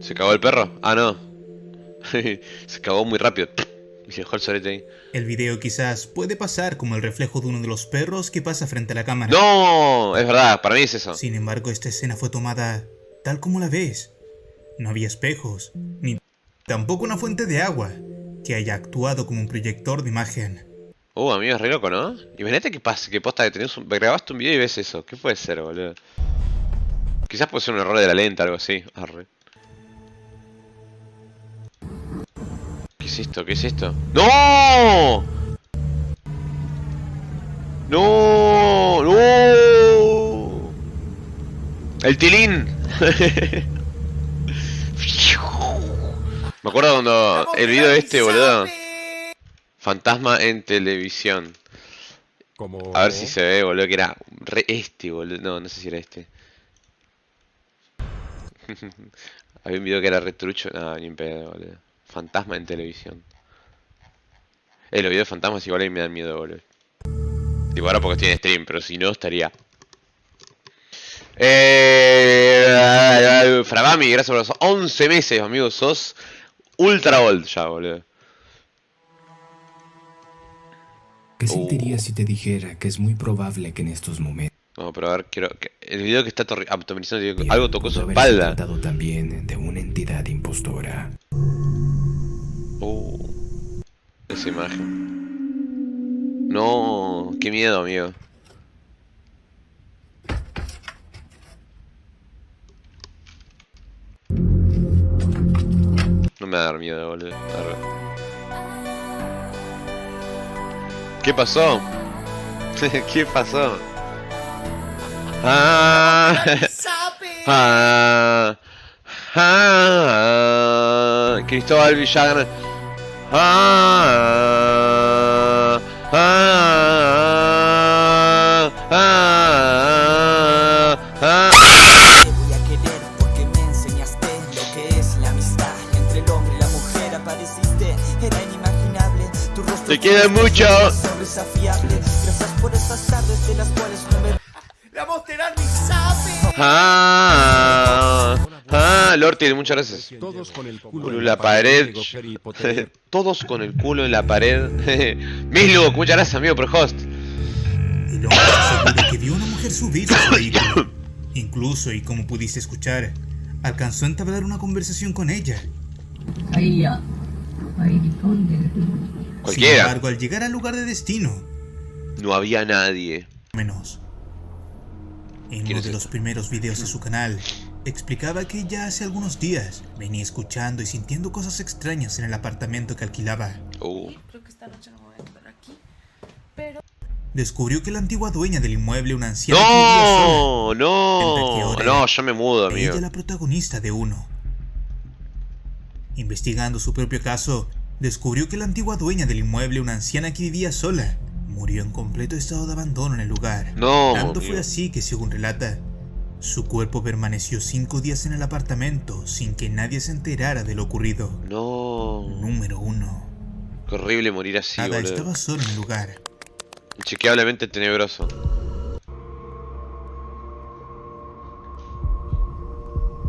S2: ¿Se cagó el perro? Ah, no. se cagó muy rápido.
S10: El video quizás puede pasar como el reflejo de uno de los perros que pasa frente a la cámara.
S2: ¡No! Es verdad, para mí es eso.
S10: Sin embargo, esta escena fue tomada tal como la ves. No había espejos, ni tampoco una fuente de agua que haya actuado como un proyector de imagen.
S2: Uh, amigo, es re loco, ¿no? Imagínate que pasa, que posta que tenés un... grabaste un video y ves eso. ¿Qué puede ser, boludo? Quizás puede ser un error de la lente, algo así. Arre. ¿Qué es esto? ¿Qué es esto? ¡No! ¡No! ¡No! ¡El tilín! Me acuerdo cuando el video este, boludo. Fantasma en televisión.
S4: Como...
S2: A ver si se ve, boludo, que era re este, boludo. No, no sé si era este. Había un video que era re trucho. No, ni en pedo, boludo. Fantasma en televisión. Eh, los videos de fantasmas igual a mí me dan miedo, boludo. Tipo ahora porque estoy en stream, pero si no estaría. Eh, Frabami, gracias por los 11 meses, amigo. Sos ultra old ya, boludo.
S19: ¿Qué sentirías si te dijera que es muy probable que en estos momentos
S2: No, pero a ver, quiero. que- El video que está abdominizando, digo, algo tocó su espalda.
S19: tratado también de una entidad impostora?
S2: Uh, esa imagen. No, qué miedo, amigo. No me va a miedo, boludo. ¿Qué pasó? ¿Qué pasó? Ah, ah, ah, Cristóbal Villagrán. Ah, ah, ah,
S18: no me.
S8: ¡La monsterán mi sabe!
S2: Ah, ah, Lorti, muchas gracias.
S4: Todos con el culo en
S2: la pared. Todos con el culo en la pared. Mislu, muchas gracias, amigo, por host.
S10: El hombre asegura que vio a una mujer subir a su vehículo. Incluso, y como pudiste escuchar, alcanzó a entablar una conversación con ella. Sin
S2: Cualquiera.
S10: embargo, al llegar al lugar de destino,
S2: No había nadie.
S10: menos. En uno de los primeros videos de su canal, explicaba que ya hace algunos días venía escuchando y sintiendo cosas extrañas en el apartamento que alquilaba.
S20: Creo que esta noche no me voy a quedar aquí. Pero
S10: Descubrió que la antigua dueña del inmueble, una anciana sola,
S2: No, no, no, yo me mudo, amigo.
S10: ella la protagonista de uno. Investigando su propio caso, descubrió que la antigua dueña del inmueble, una anciana que vivía sola, murió en completo estado de abandono en el lugar.
S2: No,
S10: Tanto fue así que, según relata, su cuerpo permaneció cinco días en el apartamento sin que nadie se enterara de lo ocurrido.
S2: No.
S10: Número uno.
S2: Qué horrible morir así,
S10: Nada
S2: boludo.
S10: estaba solo en el lugar.
S2: Inchequeablemente tenebroso.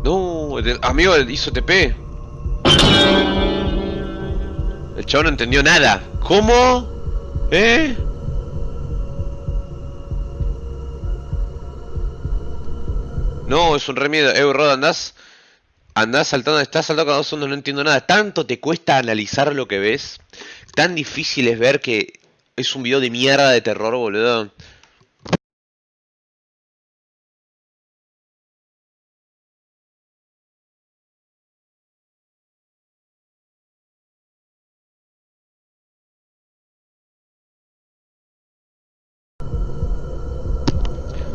S2: No, el- amigo, hizo TP. El chavo no entendió nada. ¿Cómo? ¿Eh? No, es un remiedo. Eh, Rod, andás. Andás saltando, estás saltando con dos segundos, no entiendo nada. Tanto te cuesta analizar lo que ves. Tan difícil es ver que es un video de mierda de terror, boludo.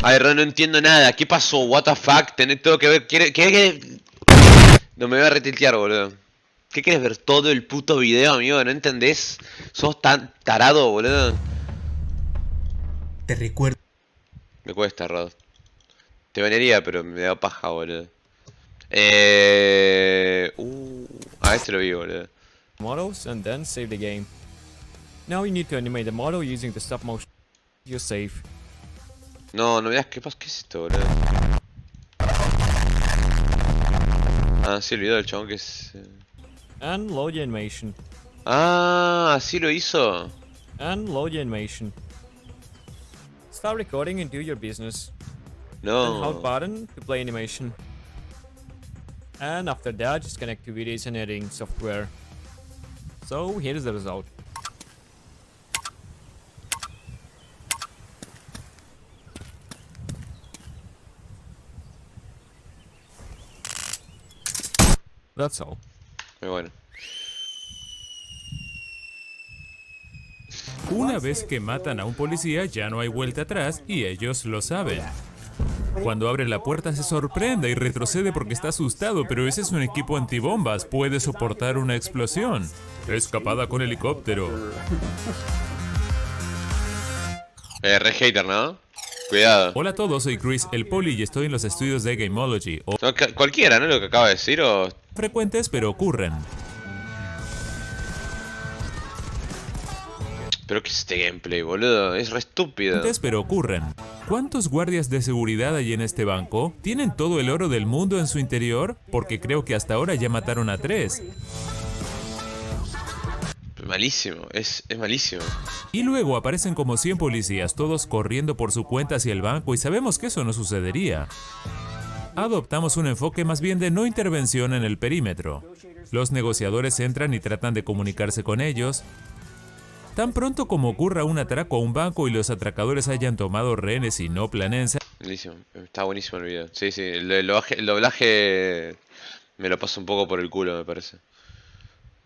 S2: A ver, no entiendo nada. ¿Qué pasó? What the fuck? Tenés todo que ver. ¿Quiere, quiere que.? No me voy a retiltear, boludo. ¿Qué quieres ver todo el puto video, amigo? ¿No entendés? Sos tan tarado, boludo.
S10: Te recuerdo.
S2: Me cuesta, Rod. Te venería, pero me da paja, boludo. Eh. Uh. Ah, este lo vi, boludo.
S21: models and then save the game. Now you need to animate the model using the stop motion. You save.
S2: No, no veas qué pasa. ¿Qué es esto, boludo? Ah, sí, el video del chabón que es.
S21: And load the animation.
S2: Ah, así lo hizo.
S21: And load the animation. Start recording and do your business.
S2: No.
S21: Then hold button to play animation. And after that, just connect to videos and editing software. So here's the result. That's all.
S2: Muy bueno.
S22: Una vez que matan a un policía ya no hay vuelta atrás y ellos lo saben. Cuando abre la puerta se sorprende y retrocede porque está asustado, pero ese es un equipo antibombas, puede soportar una explosión. Escapada con helicóptero.
S2: Eh, re hater, ¿no? Cuidado.
S22: Hola a todos, soy Chris el Poli y estoy en los estudios de Gameology. O
S2: No, cualquiera, ¿no? Lo que acaba de decir o.
S22: frecuentes pero ocurren.
S2: Pero qué es este gameplay, boludo. Es re estúpido.
S22: Frecuentes pero ocurren. ¿Cuántos guardias de seguridad hay en este banco? ¿Tienen todo el oro del mundo en su interior? Porque creo que hasta ahora ya mataron a tres.
S2: Malísimo, es, es malísimo.
S22: Y luego aparecen como 100 policías, todos corriendo por su cuenta hacia el banco y sabemos que eso no sucedería. Adoptamos un enfoque más bien de no intervención en el perímetro. Los negociadores entran y tratan de comunicarse con ellos. Tan pronto como ocurra un atraco a un banco y los atracadores hayan tomado rehenes y no
S2: Buenísimo. Está buenísimo el video. Sí, sí. El, el doblaje me lo paso un poco por el culo, me parece.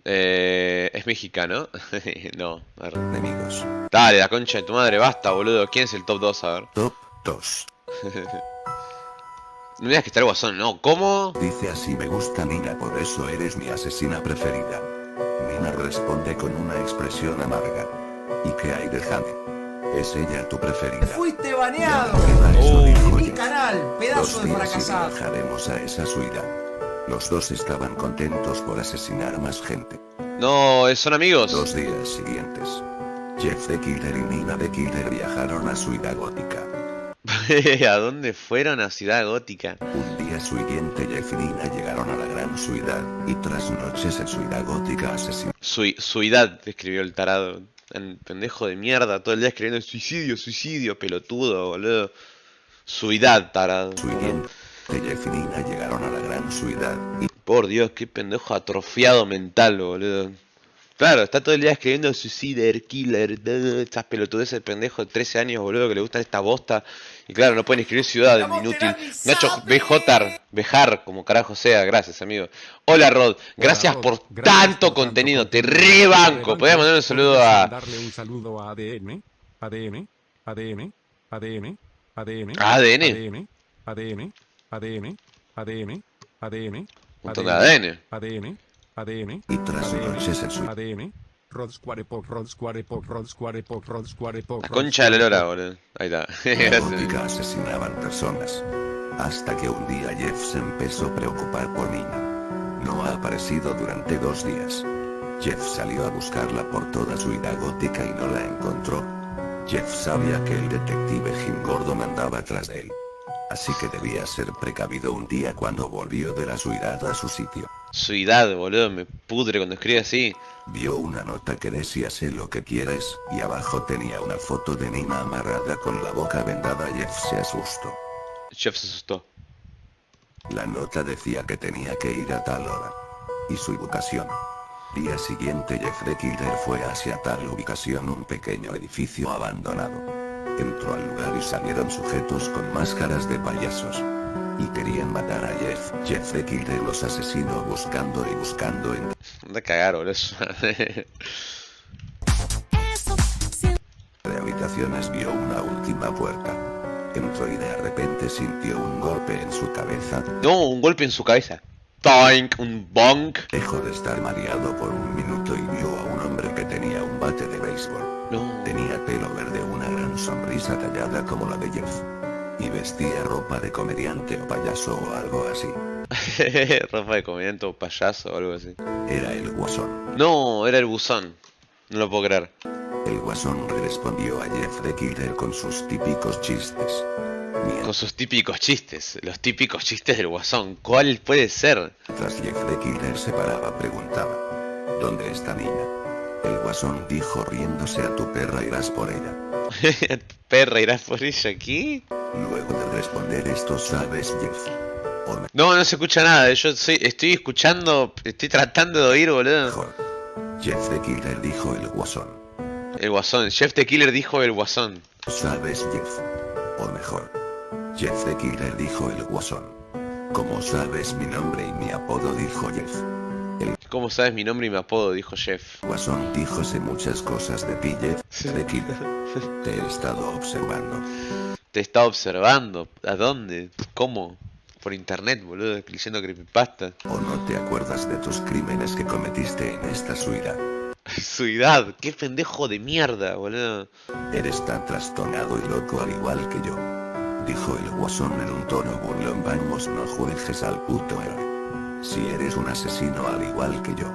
S2: Eh, ¿Es mexicano? no. a ver.
S1: Enemigos.
S2: Dale, la concha de tu madre, basta, boludo. ¿Quién es el top 2? A ver.
S1: Top 2.
S2: no me digas que está el guasón, no. ¿Cómo?
S1: Dice así me gusta Nina, por eso eres mi asesina preferida. Nina responde con una expresión amarga. ¿Y qué hay de Jane? ¿Es ella tu preferida?
S8: Fuiste baneado.
S1: Eso dijo
S8: Mi canal, pedazo
S1: Dos
S8: de
S1: días y
S8: fracasado.
S1: a esa suida. Los dos estaban contentos por asesinar más gente.
S2: No, son amigos.
S1: Dos días siguientes. Jeff de Killer y Nina de Killer viajaron a Suida Gótica.
S2: ¿A dónde fueron a Ciudad Gótica?
S1: Un día siguiente Jeff y Nina llegaron a la gran ciudad, y tras noches en Suida Gótica asesinaron
S2: Sui Suidad, escribió el tarado. El pendejo de mierda, todo el día escribiendo suicidio, suicidio, pelotudo, boludo. Suidad, tarado.
S1: Jeff y Nina llegaron a la gran ciudad, y
S2: Por Dios, qué pendejo atrofiado mental, boludo. Claro, está todo el día escribiendo Suicider, Killer, de- estas pelotudeces de pendejo de 13 años, boludo, que le gusta esta bosta. Y claro, no pueden escribir ciudad, inútil. Nacho BJ, Bejar, como carajo sea, gracias, amigo. Hola, Rod, gracias por tanto contenido, te rebanco. Podés mandar un saludo a
S4: Darle un saludo a ADN, ADN, ADN, ADN, ADN,
S2: ADN.
S4: ADN, ADN, ADN, ADN,
S2: de ADN.
S4: ADN, ADN,
S1: Y tras noches en su
S4: ADN, Rod Square Pop, Rod Square Pop, Rod Square Pop, Rod Square Pop.
S2: La concha de la lora, boludo. Ahí está. Gracias.
S1: gótica asesinaban personas. Hasta que un día Jeff se empezó a preocupar por Nina. No ha aparecido durante dos días. Jeff salió a buscarla por toda su ira gótica y no la encontró. Jeff sabía que el detective Jim Gordon andaba atrás de él. Así que debía ser precavido un día cuando volvió de la suidad a su sitio.
S2: Suidad, boludo, me pudre cuando escribe así.
S1: Vio una nota que decía sé lo que quieres, y abajo tenía una foto de Nina amarrada con la boca vendada. Jeff se asustó.
S2: Jeff se asustó.
S1: La nota decía que tenía que ir a tal hora. Y su ubicación. Día siguiente Jeffrey Killer fue hacia tal ubicación un pequeño edificio abandonado. Entró al lugar y salieron sujetos con máscaras de payasos. Y querían matar a Jeff. Jeffrey Killer los asesinó buscando y buscando en
S2: Anda a cagar, boludo.
S1: de habitaciones vio una última puerta. Entró y de repente sintió un golpe en su cabeza.
S2: No, un golpe en su cabeza. Toink, un bonk.
S1: Dejó de estar mareado por un minuto y vio a un hombre que tenía un bate de béisbol. Tenía pelo verde, una gran sonrisa tallada como la de Jeff. Y vestía ropa de comediante o payaso o algo así.
S2: Ropa de comediante o payaso o algo así.
S1: Era el guasón.
S2: No, era el buzón. No lo puedo creer.
S1: El guasón respondió a Jeff the Killer con sus típicos chistes.
S2: Con sus típicos chistes. Los típicos chistes del guasón. ¿Cuál puede ser?
S1: Tras Jeff the Killer se paraba preguntaba. ¿Dónde está Nina? El guasón dijo riéndose a tu perra irás por ella.
S2: Perra, irás por ella aquí.
S1: Luego de responder esto sabes Jeff. Me-
S2: No, no se escucha nada. Yo soy- estoy escuchando, estoy tratando de oír, boludo.
S1: Jeff the Killer dijo el guasón.
S2: El guasón. Jeff the Killer dijo el guasón.
S1: ¿Sabes Jeff? O mejor, Jeff the Killer dijo el guasón. Como sabes mi nombre y mi apodo dijo Jeff. El
S2: ¿Cómo sabes mi nombre y mi apodo? Dijo Jeff.
S1: guasón dijo sé muchas cosas de the Killer. Te he estado observando.
S2: Te está observando. ¿A dónde? ¿Cómo? Por internet, boludo, leyendo creepypasta.
S1: ¿O no te acuerdas de tus crímenes que cometiste en esta suida?
S2: Suidad, qué pendejo de mierda, boludo.
S1: Eres tan trastornado y loco al igual que yo. Dijo el guasón en un tono burlón. Vamos, no juegues al puto héroe. Si eres un asesino al igual que yo,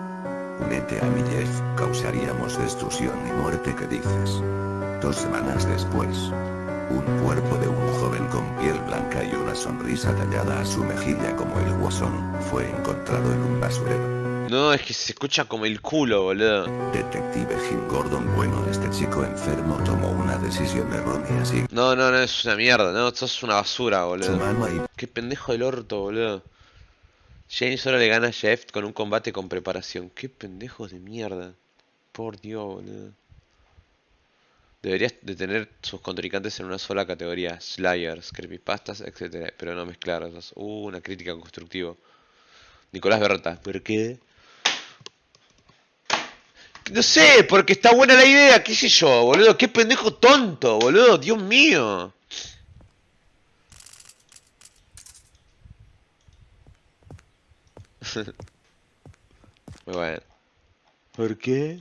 S1: únete a mi Jeff, causaríamos destrucción y muerte que dices. Dos semanas después, un cuerpo de un joven con piel blanca y una sonrisa tallada a su mejilla como el guasón fue encontrado en un basurero.
S2: No, es que se escucha como el culo, boludo.
S1: Detective Jim Gordon, bueno, este chico enfermo tomó una decisión errónea, sí.
S2: No, no, no, es una mierda, no, sos una basura,
S1: Su
S2: boludo. Qué pendejo del orto, boludo. James solo le gana a Jeff con un combate con preparación. Qué pendejos de mierda. Por Dios, boludo. Deberías de tener sus contrincantes en una sola categoría. Slayers, creepypastas, etc. Pero no mezclarlos. Uh, una crítica constructiva. Nicolás Berta. ¿Por qué? No sé, porque está buena la idea, qué sé yo, boludo. Qué pendejo tonto, boludo. Dios mío. Muy bueno. ¿Por qué?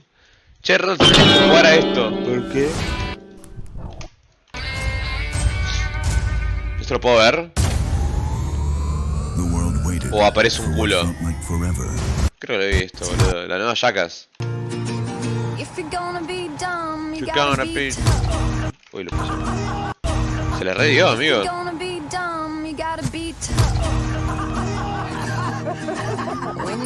S2: Che, Ron, jugar a esto. ¿Por qué? ¿Esto lo puedo ver? O aparece un culo. Creo que lo he visto, boludo. La nueva Jackass.
S23: You're gonna be.
S2: Uy, lo puse. Se le re dio, amigo.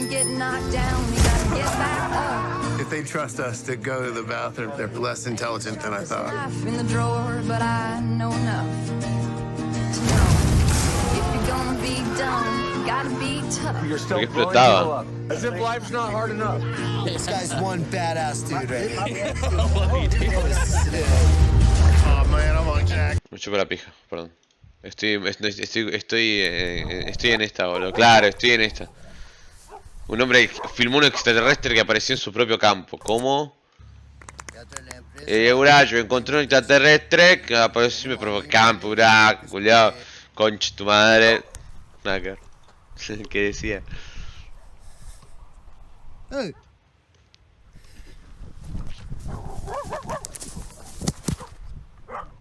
S23: When you get knocked down, you gotta get back up.
S11: If they trust us to go to the bathroom, they're less intelligent than I thought.
S23: Life in the drawer, but I know enough to know. If you're gonna be dumb, you gotta gotta be tough.
S11: You're still
S2: Porque
S11: blowing people up. As if life's not hard enough.
S24: This guy's one badass dude right
S11: Oh man, I'm on Jack.
S2: Me chupo la pija, perdón. Estoy, estoy, estoy, estoy, eh, estoy en esta, boludo. Claro, estoy en esta. Un hombre filmó un extraterrestre que apareció en su propio campo. ¿Cómo? Eh, Urayo, encontré un extraterrestre que apareció en mi propio campo, Urayo, culiao. Concha tu madre. Nada que. ¿Qué decía?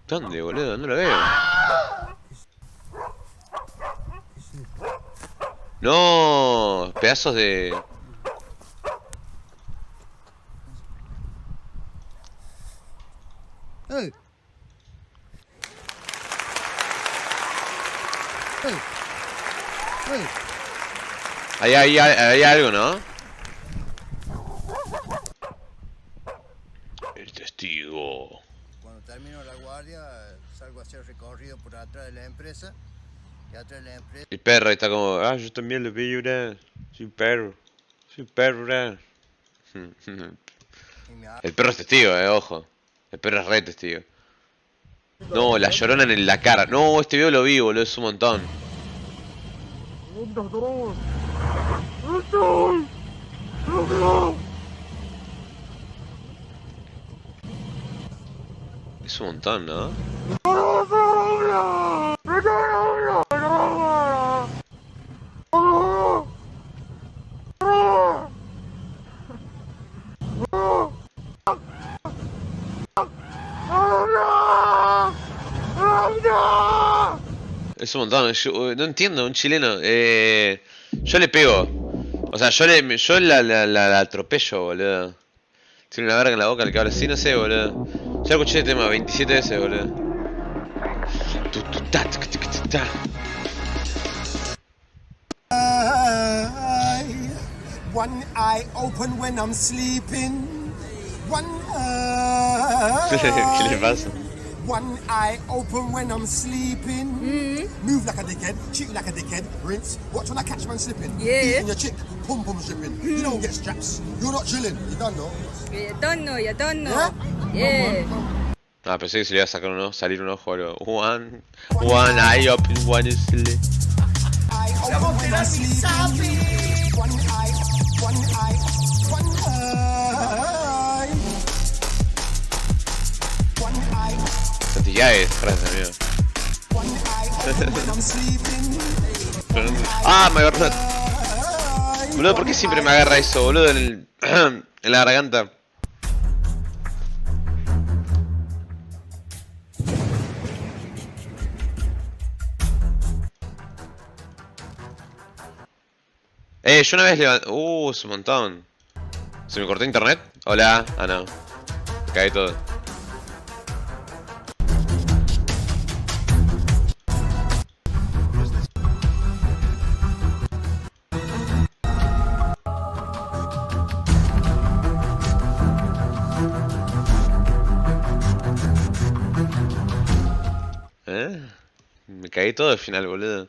S2: ¿Dónde, boludo? No lo veo. No, pedazos de...
S24: Hey. Hey. Hey.
S2: Ahí hay, hay algo, ¿no? El testigo.
S24: Cuando termino la guardia, salgo a hacer recorrido por atrás de la empresa.
S2: El perro está como, ah, yo también lo vi, bro. Soy un perro. Soy un perro, bro. El perro es testigo, eh, ojo. El perro es re testigo. No, la llorona en la cara. No, este video lo vi, boludo, es un montón. Es un montón, ¿no? Es un montón, yo, no entiendo, un chileno. Eh, yo le pego. O sea, yo le yo la, la, la, la atropello, boludo. Tiene una verga en la boca el habla así, no sé, boludo. Ya escuché el tema 27 veces, boludo.
S11: One eye open when I'm sleeping. One eye.
S2: ¿Qué le pasa?
S11: One eye open when I'm sleeping. Move like a dickhead, cheat like a dickhead, rinse. Watch when I catch man slipping.
S25: Yeah.
S11: Beating your chick, pum pum dripping. You don't get straps. You're not chilling. You done know?
S25: You don't know, you don't know. Yeah.
S2: Ah, pensé que se le iba a sacar un ojo, salir un ojo o algo. One, one eye open, one is sleep. Ah, me agarró. Boludo, ¿por qué siempre me agarra eso, boludo? En, el, en la garganta. Eh, yo una vez levanté... Uh, es un montón. ¿Se me cortó internet? Hola. Ah, no. Caí todo. Me caí todo al final, boludo.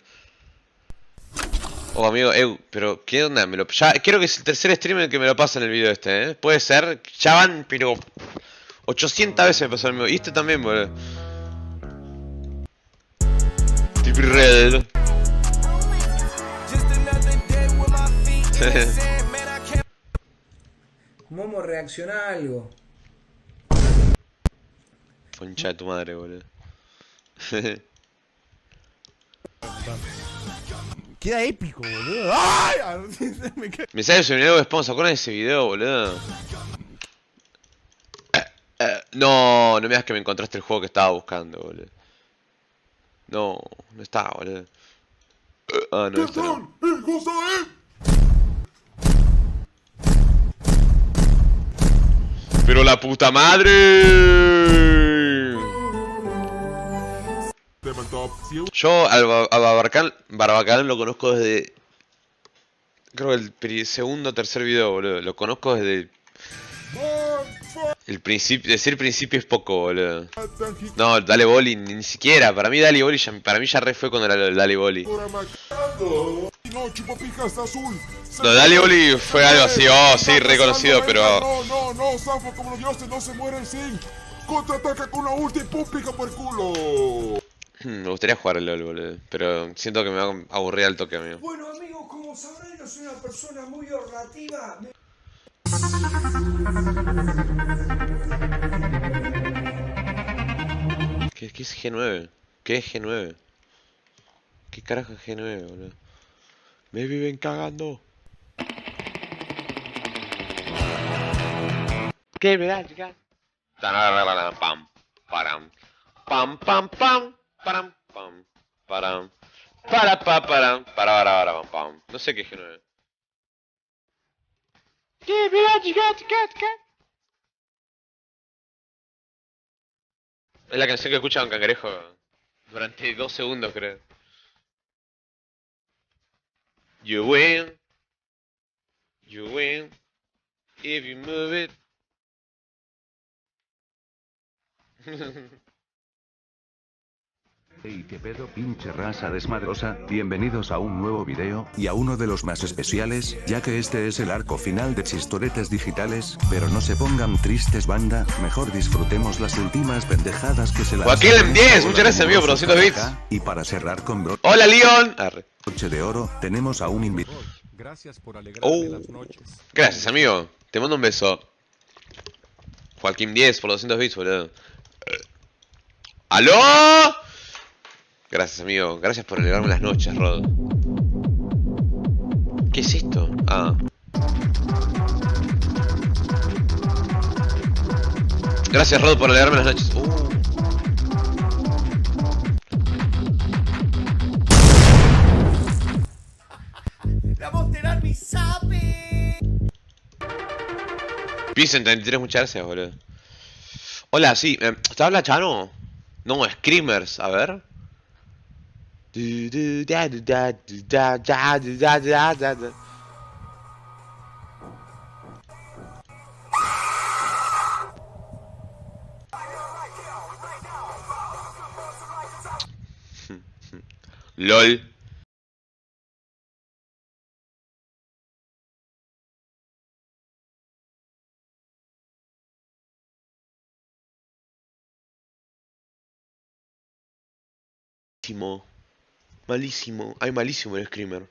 S2: Oh, amigo, eu, pero ¿qué onda? Me lo, ya, creo que es el tercer streamer que me lo pasa en el video este, ¿eh? Puede ser. Ya van, pero... 800 veces me pasó el mío. Y este también, boludo. Tip red.
S26: ¿Cómo vamos a reaccionar a algo?
S2: Concha de tu madre, boludo.
S27: Queda épico, boludo. ¡Ay! Me cae-
S2: Me sale su video de Spawn, ¿se acuerdan de ese video, boludo? Eh, eh, no, no me digas que me encontraste el juego que estaba buscando, boludo. No, no está, boludo. Eh, Ah, no, esto no. Pero la puta madre. Yo al, Ba- a Barbacán, Barbacán lo conozco desde... Creo que el segundo o tercer video, boludo. Lo conozco desde... El principio... Decir principio es poco, boludo. No, Dale Boli ni, siquiera. Para mí Dale Boli ya, para mí ya re fue cuando era Dale Boli.
S28: No, chupapija, está azul.
S2: Lo de Ali Oli fue algo así, oh, sí, reconocido, pero...
S28: No, no, no, Zafo, como los dioses no se mueren sin. Contraataca con la ulti y pum, pija por el culo.
S2: Me gustaría jugar el LOL, boludo. Pero siento que me va a aburrir al toque, amigo.
S26: Bueno, amigos, como sabrán, yo soy una persona muy ahorrativa. Me-
S2: ¿Qué, qué es G9? ¿Qué es G9? ¿Qué carajo es G9, boludo? Me viven cagando. ¿Qué me da, chica? Tarararara, Pam, param. Pam, pam, pam. Param, pam. Param. Para, pa, param. Para, para, para, pam, pam. No sé qué es G9. ¿Qué me da, chica, chica, chica? Es la canción que escucha un cangrejo durante dos segundos, creo. You win. You win. If you move it.
S1: Hey, qué pedo pinche raza desmadrosa, bienvenidos a un nuevo video, y a uno de los más especiales, ya que este es el arco final de Chistoretes Digitales, pero no se pongan tristes banda, mejor disfrutemos las últimas pendejadas que se las...
S2: Joaquín M10, muchas gracias, amigo, por 200 bits.
S1: Y para cerrar con bro...
S2: Hola, Leon.
S1: Noche de oro, tenemos a un invitado.
S4: Gracias por alegrarme
S2: Oh.
S4: las noches.
S2: Gracias, amigo. Te mando un beso. Joaquín 10 por 200 bits, boludo. Eh. ¡Aló! Gracias, amigo. Gracias por alegrarme las noches, Rod. ¿Qué es esto? Ah. Gracias, Rod, por alegrarme las noches. Uh. Pisen 33, muchas gracias, boludo. Hola, sí. Eh, ¿Te habla Chano? No, Screamers, a ver. Du, du, da, du, da, du, da, da, du, da, da, da, da. LOL. Malísimo. Malísimo. Ay, malísimo el screamer.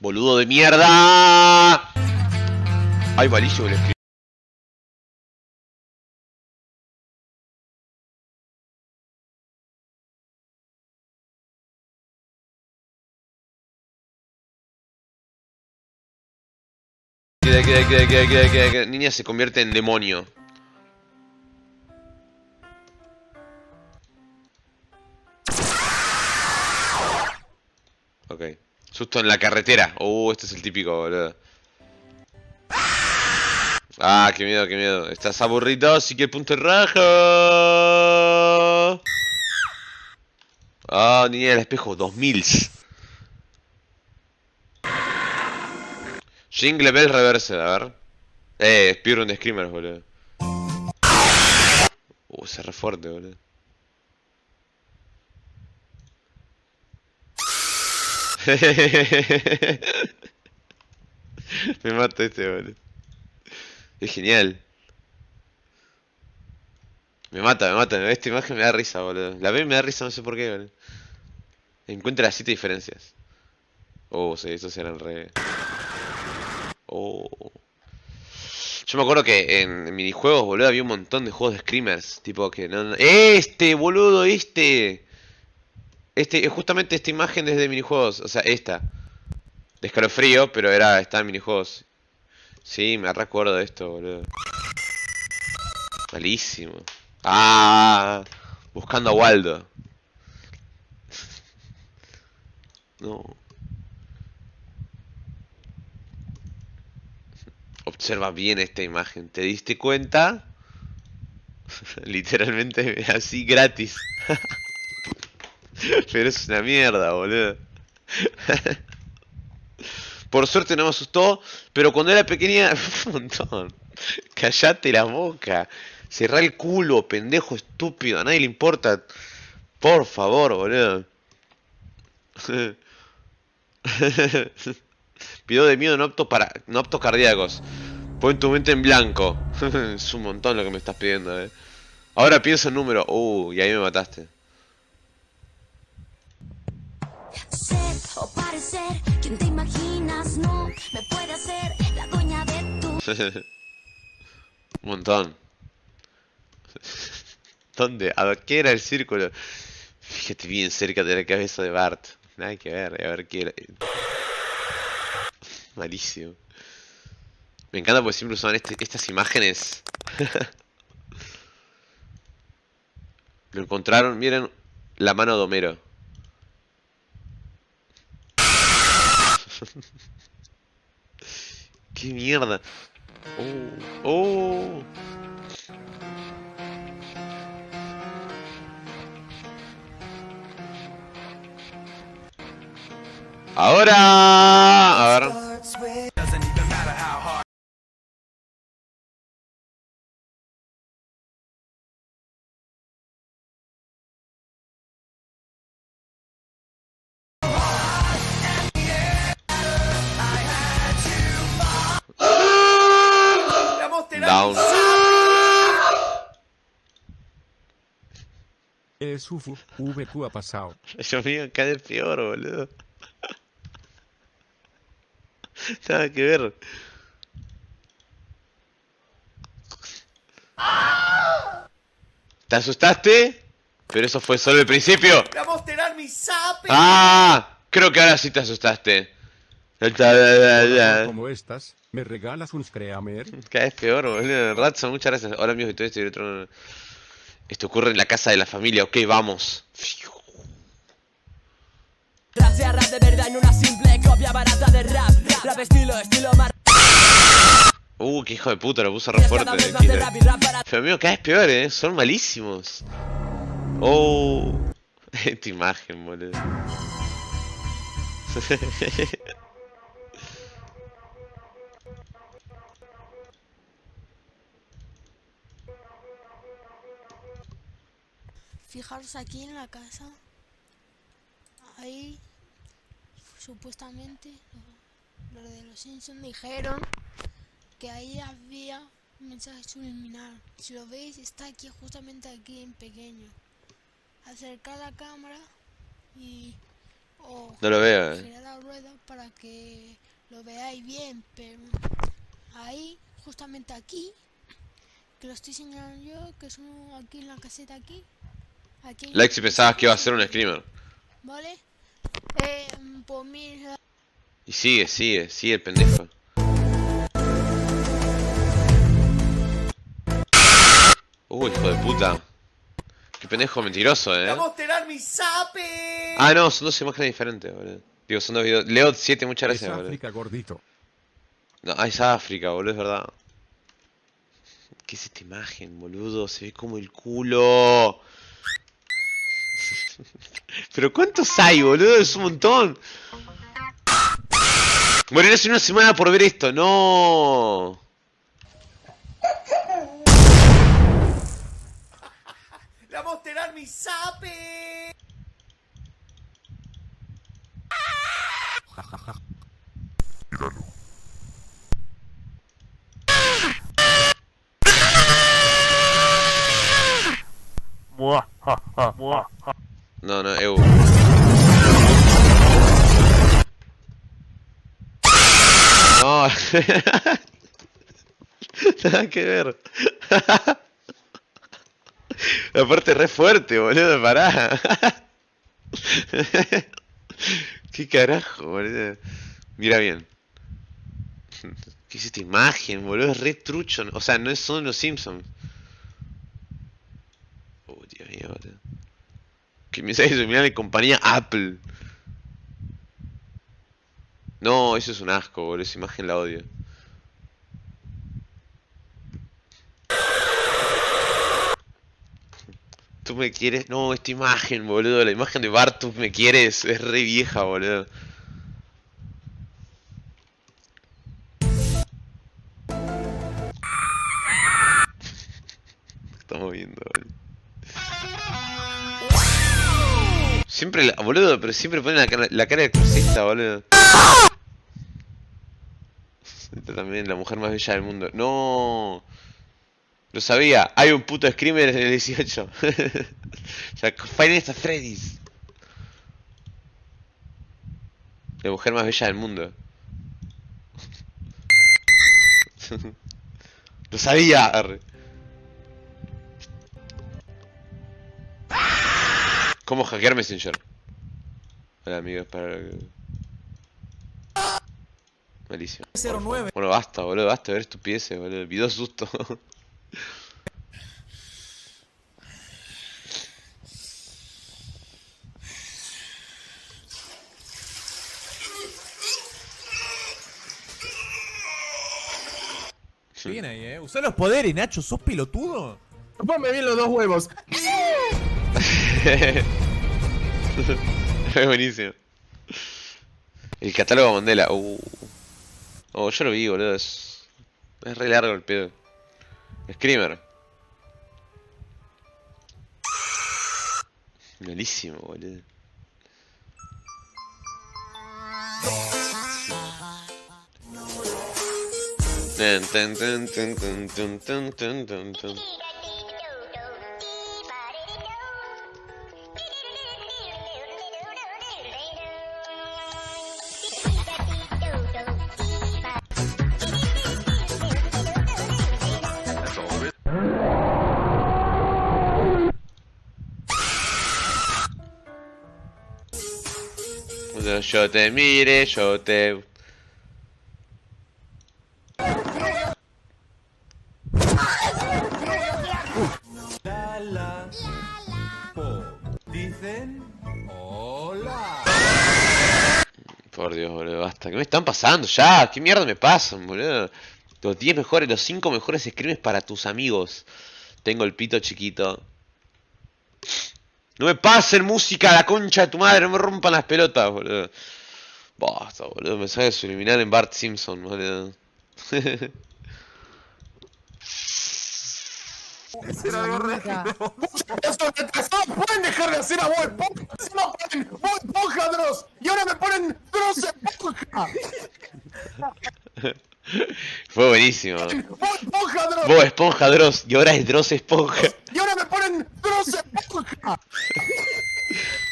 S2: Boludo de mierda. Ay, malísimo el screamer. Niña se convierte en demonio. Ok. Susto en la carretera. Uh, este es el típico, boludo. Ah, qué miedo, qué miedo. Estás aburrido, así que punto rojo. Ah, niña del espejo, 2000. Jingle Bell Reverse, a ver. Eh, speedrun de Screamers, boludo. Uh, se re fuerte, boludo. Me mata este, boludo. Es genial. Me mata, me mata. Esta imagen me da risa, boludo. La y me da risa, no sé por qué, boludo. Encuentra las siete diferencias. Oh, sí, esos eran re... Oh. Yo me acuerdo que en minijuegos, boludo, había un montón de juegos de screamers. Tipo que no- ¡Este, boludo, este! Este, es justamente esta imagen desde minijuegos. O sea, esta. De escalofrío, pero era, estaba en minijuegos. Sí, me recuerdo de esto, boludo. Malísimo. Ah, buscando a Waldo. No. Observa bien esta imagen. ¿Te diste cuenta? Literalmente así gratis. Pero es una mierda, boludo. Por suerte no me asustó, pero cuando era pequeña, un montón. Callate la boca. Cerrá el culo, pendejo estúpido. A nadie le importa. Por favor, boludo. Pido de miedo no apto para. no cardíacos. Pon tu mente en blanco. es un montón lo que me estás pidiendo, eh. Ahora pienso en número. Uh, y ahí me mataste.
S23: Ser o parecer, quien te imaginas no me puede hacer la dueña de tu
S2: Un montón. ¿Dónde? ¿A qué era el círculo? Fíjate bien cerca de la cabeza de Bart. Nada que ver, a ver qué era. Malísimo. Me encanta porque siempre usan este- estas imágenes. Lo encontraron, miren la mano de Homero. ¡Qué mierda! ¡Oh! ¡Oh! ¡Ahora! A ver.
S4: El Sufu VQ ha pasado.
S2: Dios mío, cada vez peor, boludo. Nada que ver. ¿Te asustaste? Pero eso fue solo el principio.
S8: ¡Voy a mostrar mi zape!
S2: ¡Ah! Creo que ahora sí te asustaste.
S4: Como estas, ¿me regalas un Screamer?
S2: Cada vez peor, boludo. Ratson, muchas gracias. Hola amigos y todo esto y otro. Esto ocurre en la casa de la familia. Ok, vamos. Uh, qué hijo de puta, lo puso re fuerte. Pero amigo, cada vez peor, eh. Son malísimos. Oh. Esta imagen, boludo.
S29: Fijaros aquí en la casa. Ahí, supuestamente, los de los Simpsons dijeron que ahí había un mensaje subliminal. Si lo veis, está aquí, justamente aquí en pequeño. Acercar la cámara y. o
S2: No lo veo, eh.
S29: girar la rueda para que lo veáis bien, pero ahí, justamente aquí, que lo estoy señalando yo, que es uno aquí en la caseta aquí. Aquí
S2: Like si pensabas que iba a ser un screamer.
S29: ¿Vale? Eh, pues mira,
S2: Y sigue, sigue, sigue el pendejo. Uh, hijo de puta. Qué pendejo mentiroso,
S8: ¡Voy a
S2: eh.
S8: mostrar mi zape!
S2: Ah, no, son dos imágenes diferentes, boludo. Digo, son dos videos. Leo 7, muchas
S4: Es
S2: gracias, boludo.
S4: África, gordito.
S2: No, ah, es África, boludo, es verdad. ¿Qué es esta imagen, boludo? Se ve como el culo. Pero ¿cuántos hay, boludo? Es un montón. Moriré hace una semana por ver esto, no.
S8: ¡Le voy a mostrar mi zape!
S2: No, no, eu. No. Nada que ver. Aparte re fuerte, boludo, pará. ¿Qué carajo, boludo? Mira bien. ¿Qué es esta imagen, boludo? Es re trucho. O sea, no son los Simpsons. Oh, Dios mío, boludo. Mensaje subliminal de compañía Apple. No, eso es un asco, boludo. Esa imagen la odio. Tú me quieres. No, esta imagen, boludo. La imagen de Bart, tú me quieres. Es re vieja, boludo. Boludo, pero siempre ponen la cara, de crucista, boludo. Esta también, la mujer más bella del mundo. No. Lo sabía. Hay un puto screamer en el 18. ya, Final Fantasy Freddy's. La mujer más bella del mundo. Lo sabía. ¿Cómo hackear Messenger? Hola amigos, para... Malísimo.
S18: 09.
S2: Bueno, basta, boludo, basta de ver estupideces, boludo. Video susto.
S30: Bien ahí, eh. Usá los poderes, Nacho, sos pelotudo.
S27: Ponme bien los dos huevos.
S2: es buenísimo. El catálogo Mandela. Uh. Oh, yo lo vi, boludo. Es, es re largo el pedo. Screamer. Malísimo, boludo. Tun, tun, tun, yo te mire, yo te...
S27: Dicen. Hola.
S2: Por Dios, boludo, basta. ¿Qué me están pasando ya? ¿Qué mierda me pasan, boludo? Los 10 mejores, los 5 mejores screams para tus amigos. Tengo el pito chiquito. No me pasen música a la concha de tu madre, no me rompan las pelotas, boludo. Basta, boludo, mensaje subliminal en Bart Simpson, boludo.
S27: ¡Pueden dejar de hacer a Bob Esponja! ¡Encima ponen Bob Esponja Dross! ¡Y ahora me ponen Dross Esponja!
S2: Fue buenísimo.
S27: ¡Bob Esponja Dross!
S2: Bob Esponja Dross y ahora es Dross Esponja.
S27: ¡Y ahora me ponen Dross Esponja!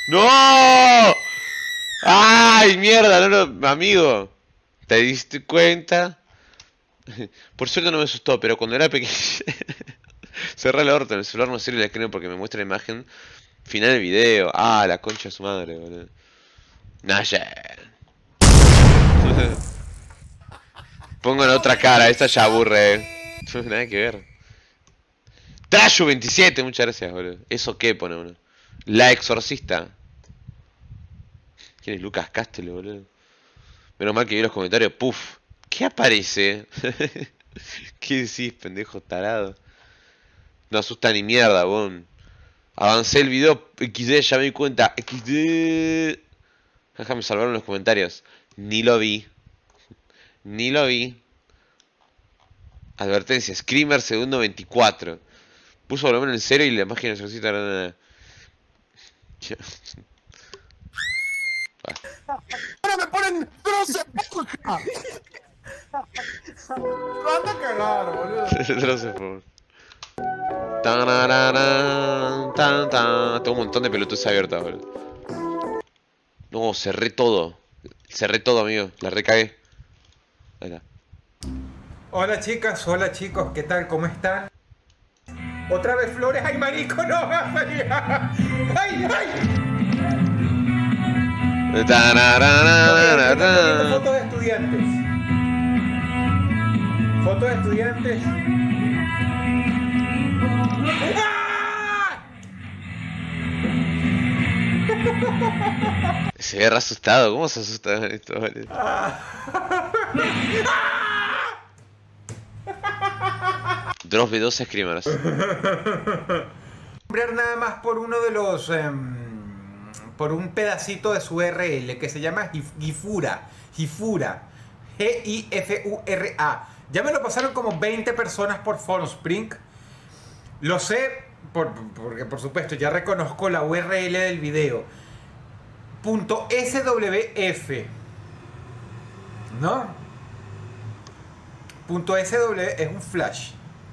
S2: ¡No! ¡Ay, mierda! No, no, amigo. ¿Te diste cuenta? Por suerte no me asustó, pero cuando era pequeño... Cerré el orto, en el celular no sirve la escreen porque me muestra la imagen final del video. Ah, la concha de su madre, boludo. Nah, ya. Pongan otra cara, esta ya aburre. Nada que ver. Trashu 27, muchas gracias, boludo. ¿Eso qué pone uno? La exorcista. ¿Quién es Lucas Castelo, boludo? Menos mal que vi los comentarios. Puf. ¿Qué aparece? ¿Qué decís, pendejo tarado? No asusta ni mierda, bon. Avancé el video XD, ya me di cuenta. XD. Jaja, me salvaron los comentarios. Ni lo vi. Ni lo vi. Advertencia, Screamer segundo 24. Puso volumen en cero y la máquina necesita nada.
S27: ¡Ahora me ponen Dross Esponja! ¡Anda a cagar, boludo!
S2: Tarararán, tan, tan. Tengo un montón de pelotudas abiertas, boludo. No, cerré todo. Cerré todo, amigo. La recagué.
S31: Hola chicas, hola chicos, ¿qué tal? ¿Cómo están? Otra vez flores, ay marico, no, ay, ay. Fotos de estudiantes. Fotos de estudiantes.
S2: Se ve asustado. ¿Cómo se asusta esto? Dross de 12 screamers.
S31: Nombrar nada más por uno de los. em, por un pedacito de su URL que se llama Gif- Gifura. Gifura. G-I-F-U-R-A. Ya me lo pasaron como 20 personas por Phonespring. Lo sé por- porque, por supuesto, ya reconozco la URL del video. punto SWF. ¿No? Punto SW es un flash.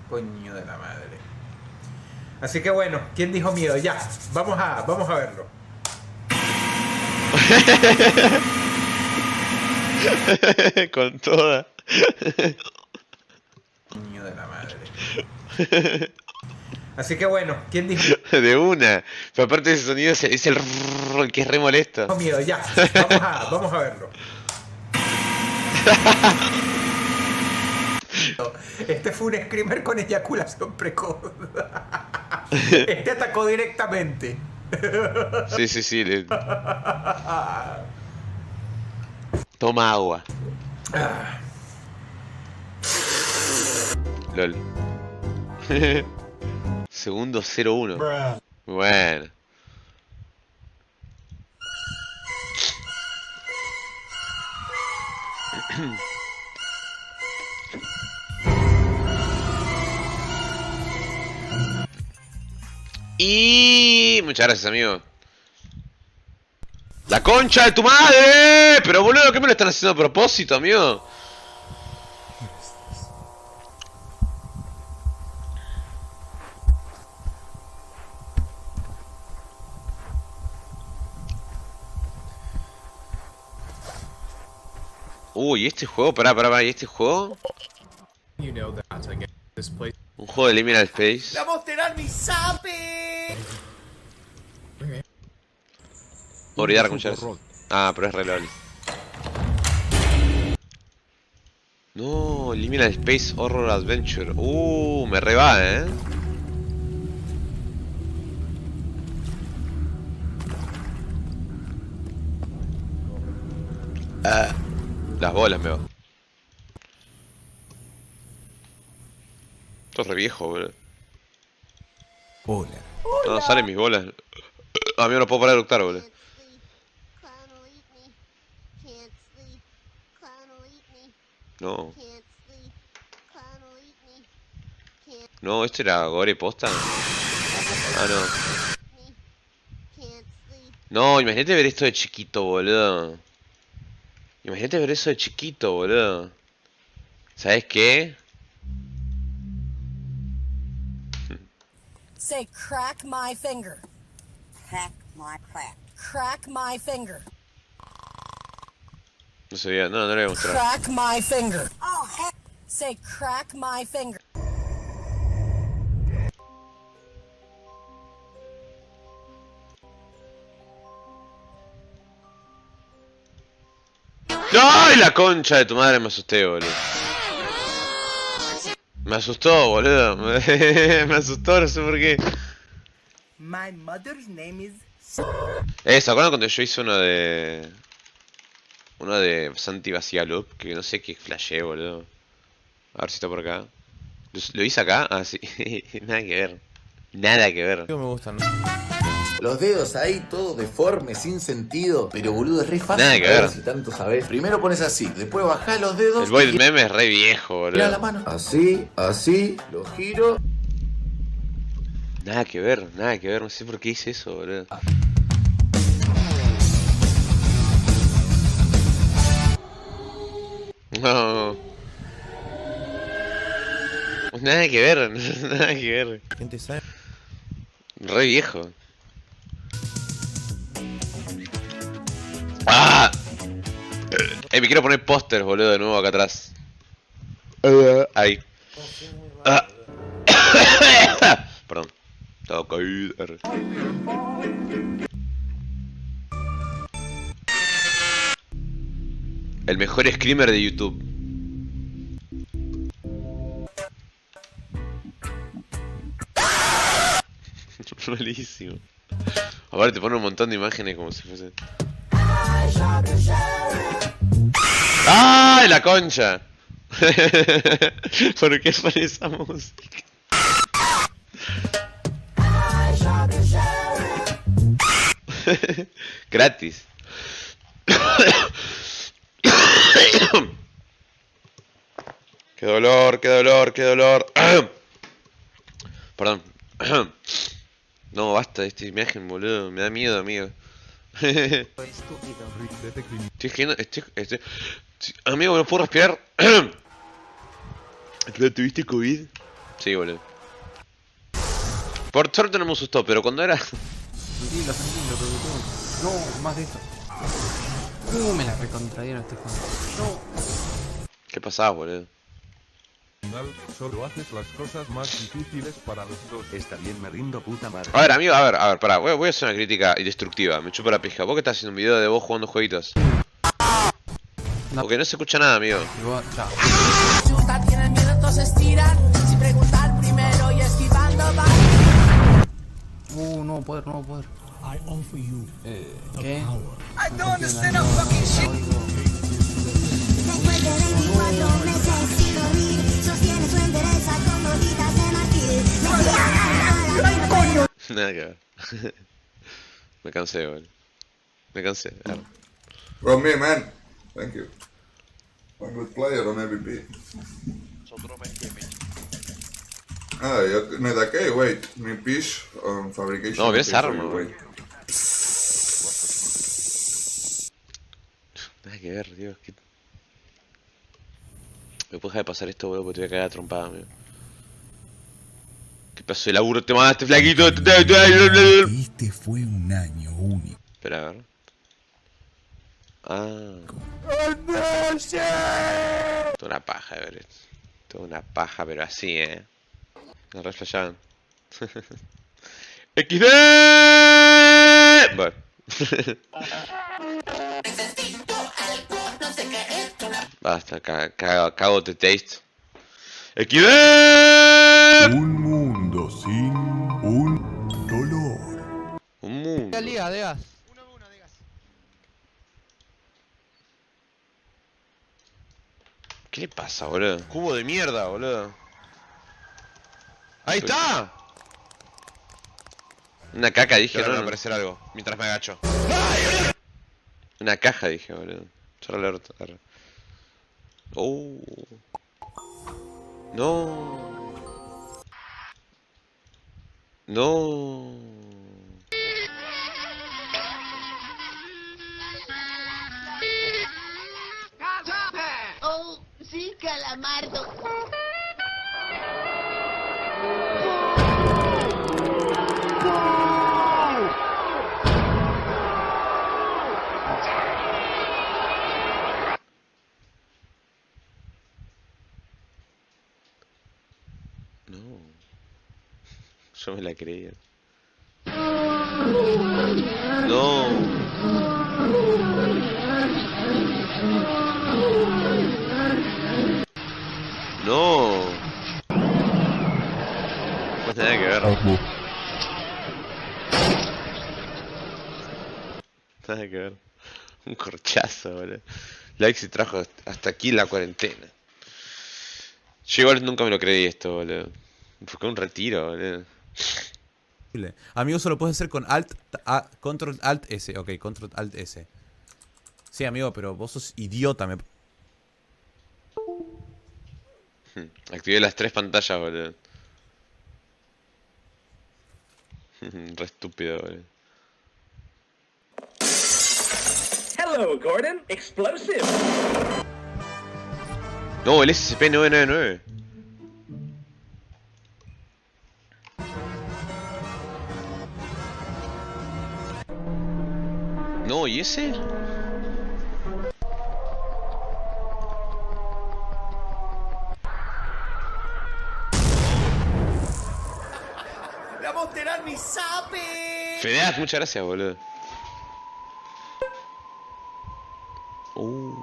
S31: Coño de la madre. Así que bueno, ¿quién dijo miedo? Ya, vamos a, vamos a verlo.
S2: Con toda.
S31: Coño de la madre. Así que bueno, ¿quién dijo
S2: De una. Pero aparte de ese sonido es, es el el que es re molesto.
S31: miedo? Ya, vamos a, vamos a verlo. Este fue un screamer con eyaculación precoz. Este atacó directamente.
S2: Sí, sí, sí. le- Toma agua. LOL. Segundo 01. Muy bueno. Y muchas gracias, amigo. ¡La concha de tu madre! Pero boludo, ¿qué me lo están haciendo a propósito, amigo? Uy, este juego, pará, pará, pará, ¿y este juego?
S32: You know that I get this place.
S2: Un juego de Liminal Space.
S8: ¡Vamos a tirar mi sape!
S2: Olvidar escuchar. Ah, pero es re lol. No, Liminal Space Horror Adventure. Uh, me reba, eh. Las bolas me va. Esto es re viejo, boludo.
S33: Hola.
S2: No, salen mis bolas. A mí no puedo parar de eructar, boludo. No. No, este era Gore posta. Ah, no. No, imagínate ver esto de chiquito, boludo. Imagínate ver eso de chiquito, boludo. ¿Sabes qué?
S34: Say, crack my finger.
S35: Crack my crack.
S34: Crack my finger.
S2: No sabía, no, no le voy a mostrar.
S34: Crack my finger.
S35: Oh, heck.
S34: Say, crack my finger.
S2: ¡Ay, la concha de tu madre! Me asusté, boludo. Me asustó, boludo. Me asustó, no sé por qué.
S8: My mother's name is.
S2: Eh, ¿se acuerdan cuando yo hice uno de... Uno de Santi Vacía Loop? Que no sé qué flashé, boludo. A ver si está por acá. ¿Lo, lo hice acá? Ah, sí. Nada que ver. Nada que ver.
S30: me gustan.
S33: Los dedos ahí, todo deforme, sin sentido. Pero boludo, es re fácil.
S2: Nada que ver.
S33: Si tanto sabes. Primero pones así, después bajás los dedos.
S2: El Void
S33: y
S2: Meme es re viejo,
S33: Mira la
S2: boludo.
S33: mano. Así, así, lo giro.
S2: Nada que ver, nada que ver. No sé por qué hice eso, boludo. No. Nada que ver, nada que ver.
S30: Gente sabe.
S2: Re viejo. ¡Ah! Eh, me quiero poner póster, boludo, de nuevo acá atrás. Ahí. Ah. Perdón. Estaba caído. El mejor screamer de YouTube. Malísimo. Aparte te pone un montón de imágenes como si fuese. ¡Ay, la concha! ¿Por qué pone esa música? Gratis. qué dolor, qué dolor, qué dolor. Perdón. No, basta de esta imagen, boludo. Me da miedo, amigo.
S36: Estúpido.
S2: Estoy escribiendo, estoy, estoy- Amigo, no puedo respirar. ¿Pero tuviste COVID? Sí, boludo. Por suerte no me asustó, pero cuando era...
S36: Tranquilo, tranquilo, productor. No, más de esto. Uh, me la recontradieron este juego. No.
S2: ¿Qué pasaba, boludo?
S4: Al final, solo haces las cosas más difíciles para los dos.
S1: Está bien, me rindo puta madre.
S2: A ver, amigo, a ver, a ver, pará, voy, voy a hacer una crítica destructiva, me chupo la pija. ¿Vos que estás haciendo un video de vos jugando jueguitos? Porque no se escucha nada, amigo.
S36: chao.
S8: Y esquivando va.
S36: Uh, no poder, no poder.
S8: I offer you
S36: Eh, ¿qué?
S8: I don't understand a fucking shit.
S2: Nada que ver. me cansé, boludo. Me cansé. claro.
S28: From me, man. Thank you. I'm a good player on every beat. Ah, jag, nej det kan ju wait. Min pish on fabrication.
S2: No, ves
S28: piece for
S2: arma,
S28: you,
S2: boludo.
S28: wait.
S2: Nada que ver, Dios. ¿Qué... Me puedo dejar de pasar esto, boludo, porque te voy a cagar a trompada, amigo. ¿Qué pasó? El laburo te mandaste, flaquito.
S37: Este fue un año único.
S2: Espera, a ver. Ah. Toda una paja, Everett. Toda una paja, pero así, eh. Me reflejaban. XD. Bueno. Basta, ca- ca- cago de taste. XD.
S37: Un mundo sin un dolor.
S2: Un mundo.
S38: liga, Degas.
S2: ¿Qué le pasa, boludo? Cubo de mierda, boludo. ¡Ahí está! Una caca, dije, no,
S39: va a
S2: no.
S39: aparecer algo, mientras me agacho.
S2: Una caja, dije, boludo. Cerra el orto. arre. Oh. No. No.
S23: Oh, sí, calamardo.
S2: Yo me la creía. No. No. No tiene nada que ver. Nada que ver. Un corchazo, boludo. Lexi trajo hasta aquí la cuarentena. Yo igual nunca me lo creí esto, boludo. Fue un retiro, boludo.
S30: Amigo, solo puedes hacer con Alt, A, Control Alt S. Ok, Control Alt S. Sí, amigo, pero vos sos idiota. Me...
S2: Hmm, Activé las tres pantallas, boludo. Re estúpido, boludo.
S40: Hello, Gordon. Explosive.
S2: No, el SCP-999. No, ¿y ese?
S8: ¡Vamos a tener mi sape!
S2: Fedeaz, muchas gracias, boludo. Uh.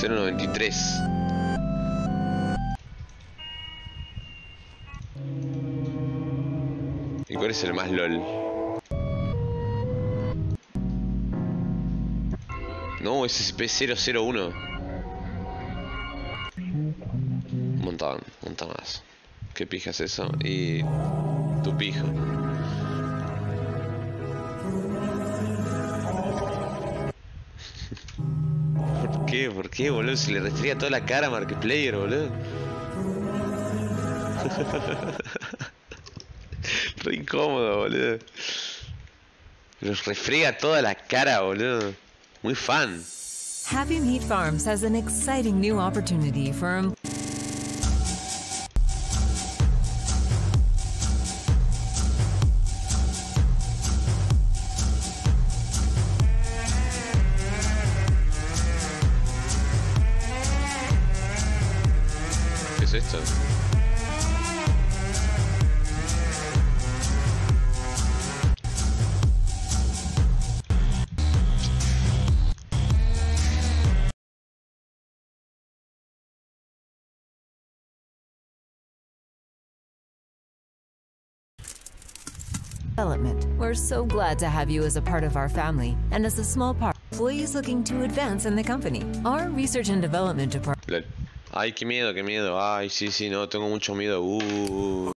S2: ...093 es el más LOL. No, es SCP-001. Un montón, un montón más. ¿Qué pijas eso? Y... tu pijo ¿Por qué? ¿Por qué, boludo? Se le restría toda la cara a Markiplier, boludo. Incómodo, boludo. Nos refriega toda la cara, boludo. Muy fan.
S41: Happy Meat Farms has an exciting new opportunity for so glad to have you as a part of our family and as a small part employees looking to advance in the company. Our research and development department.
S2: Ay, qué miedo, qué miedo. Ay, sí, sí, no, tengo mucho miedo. Uh.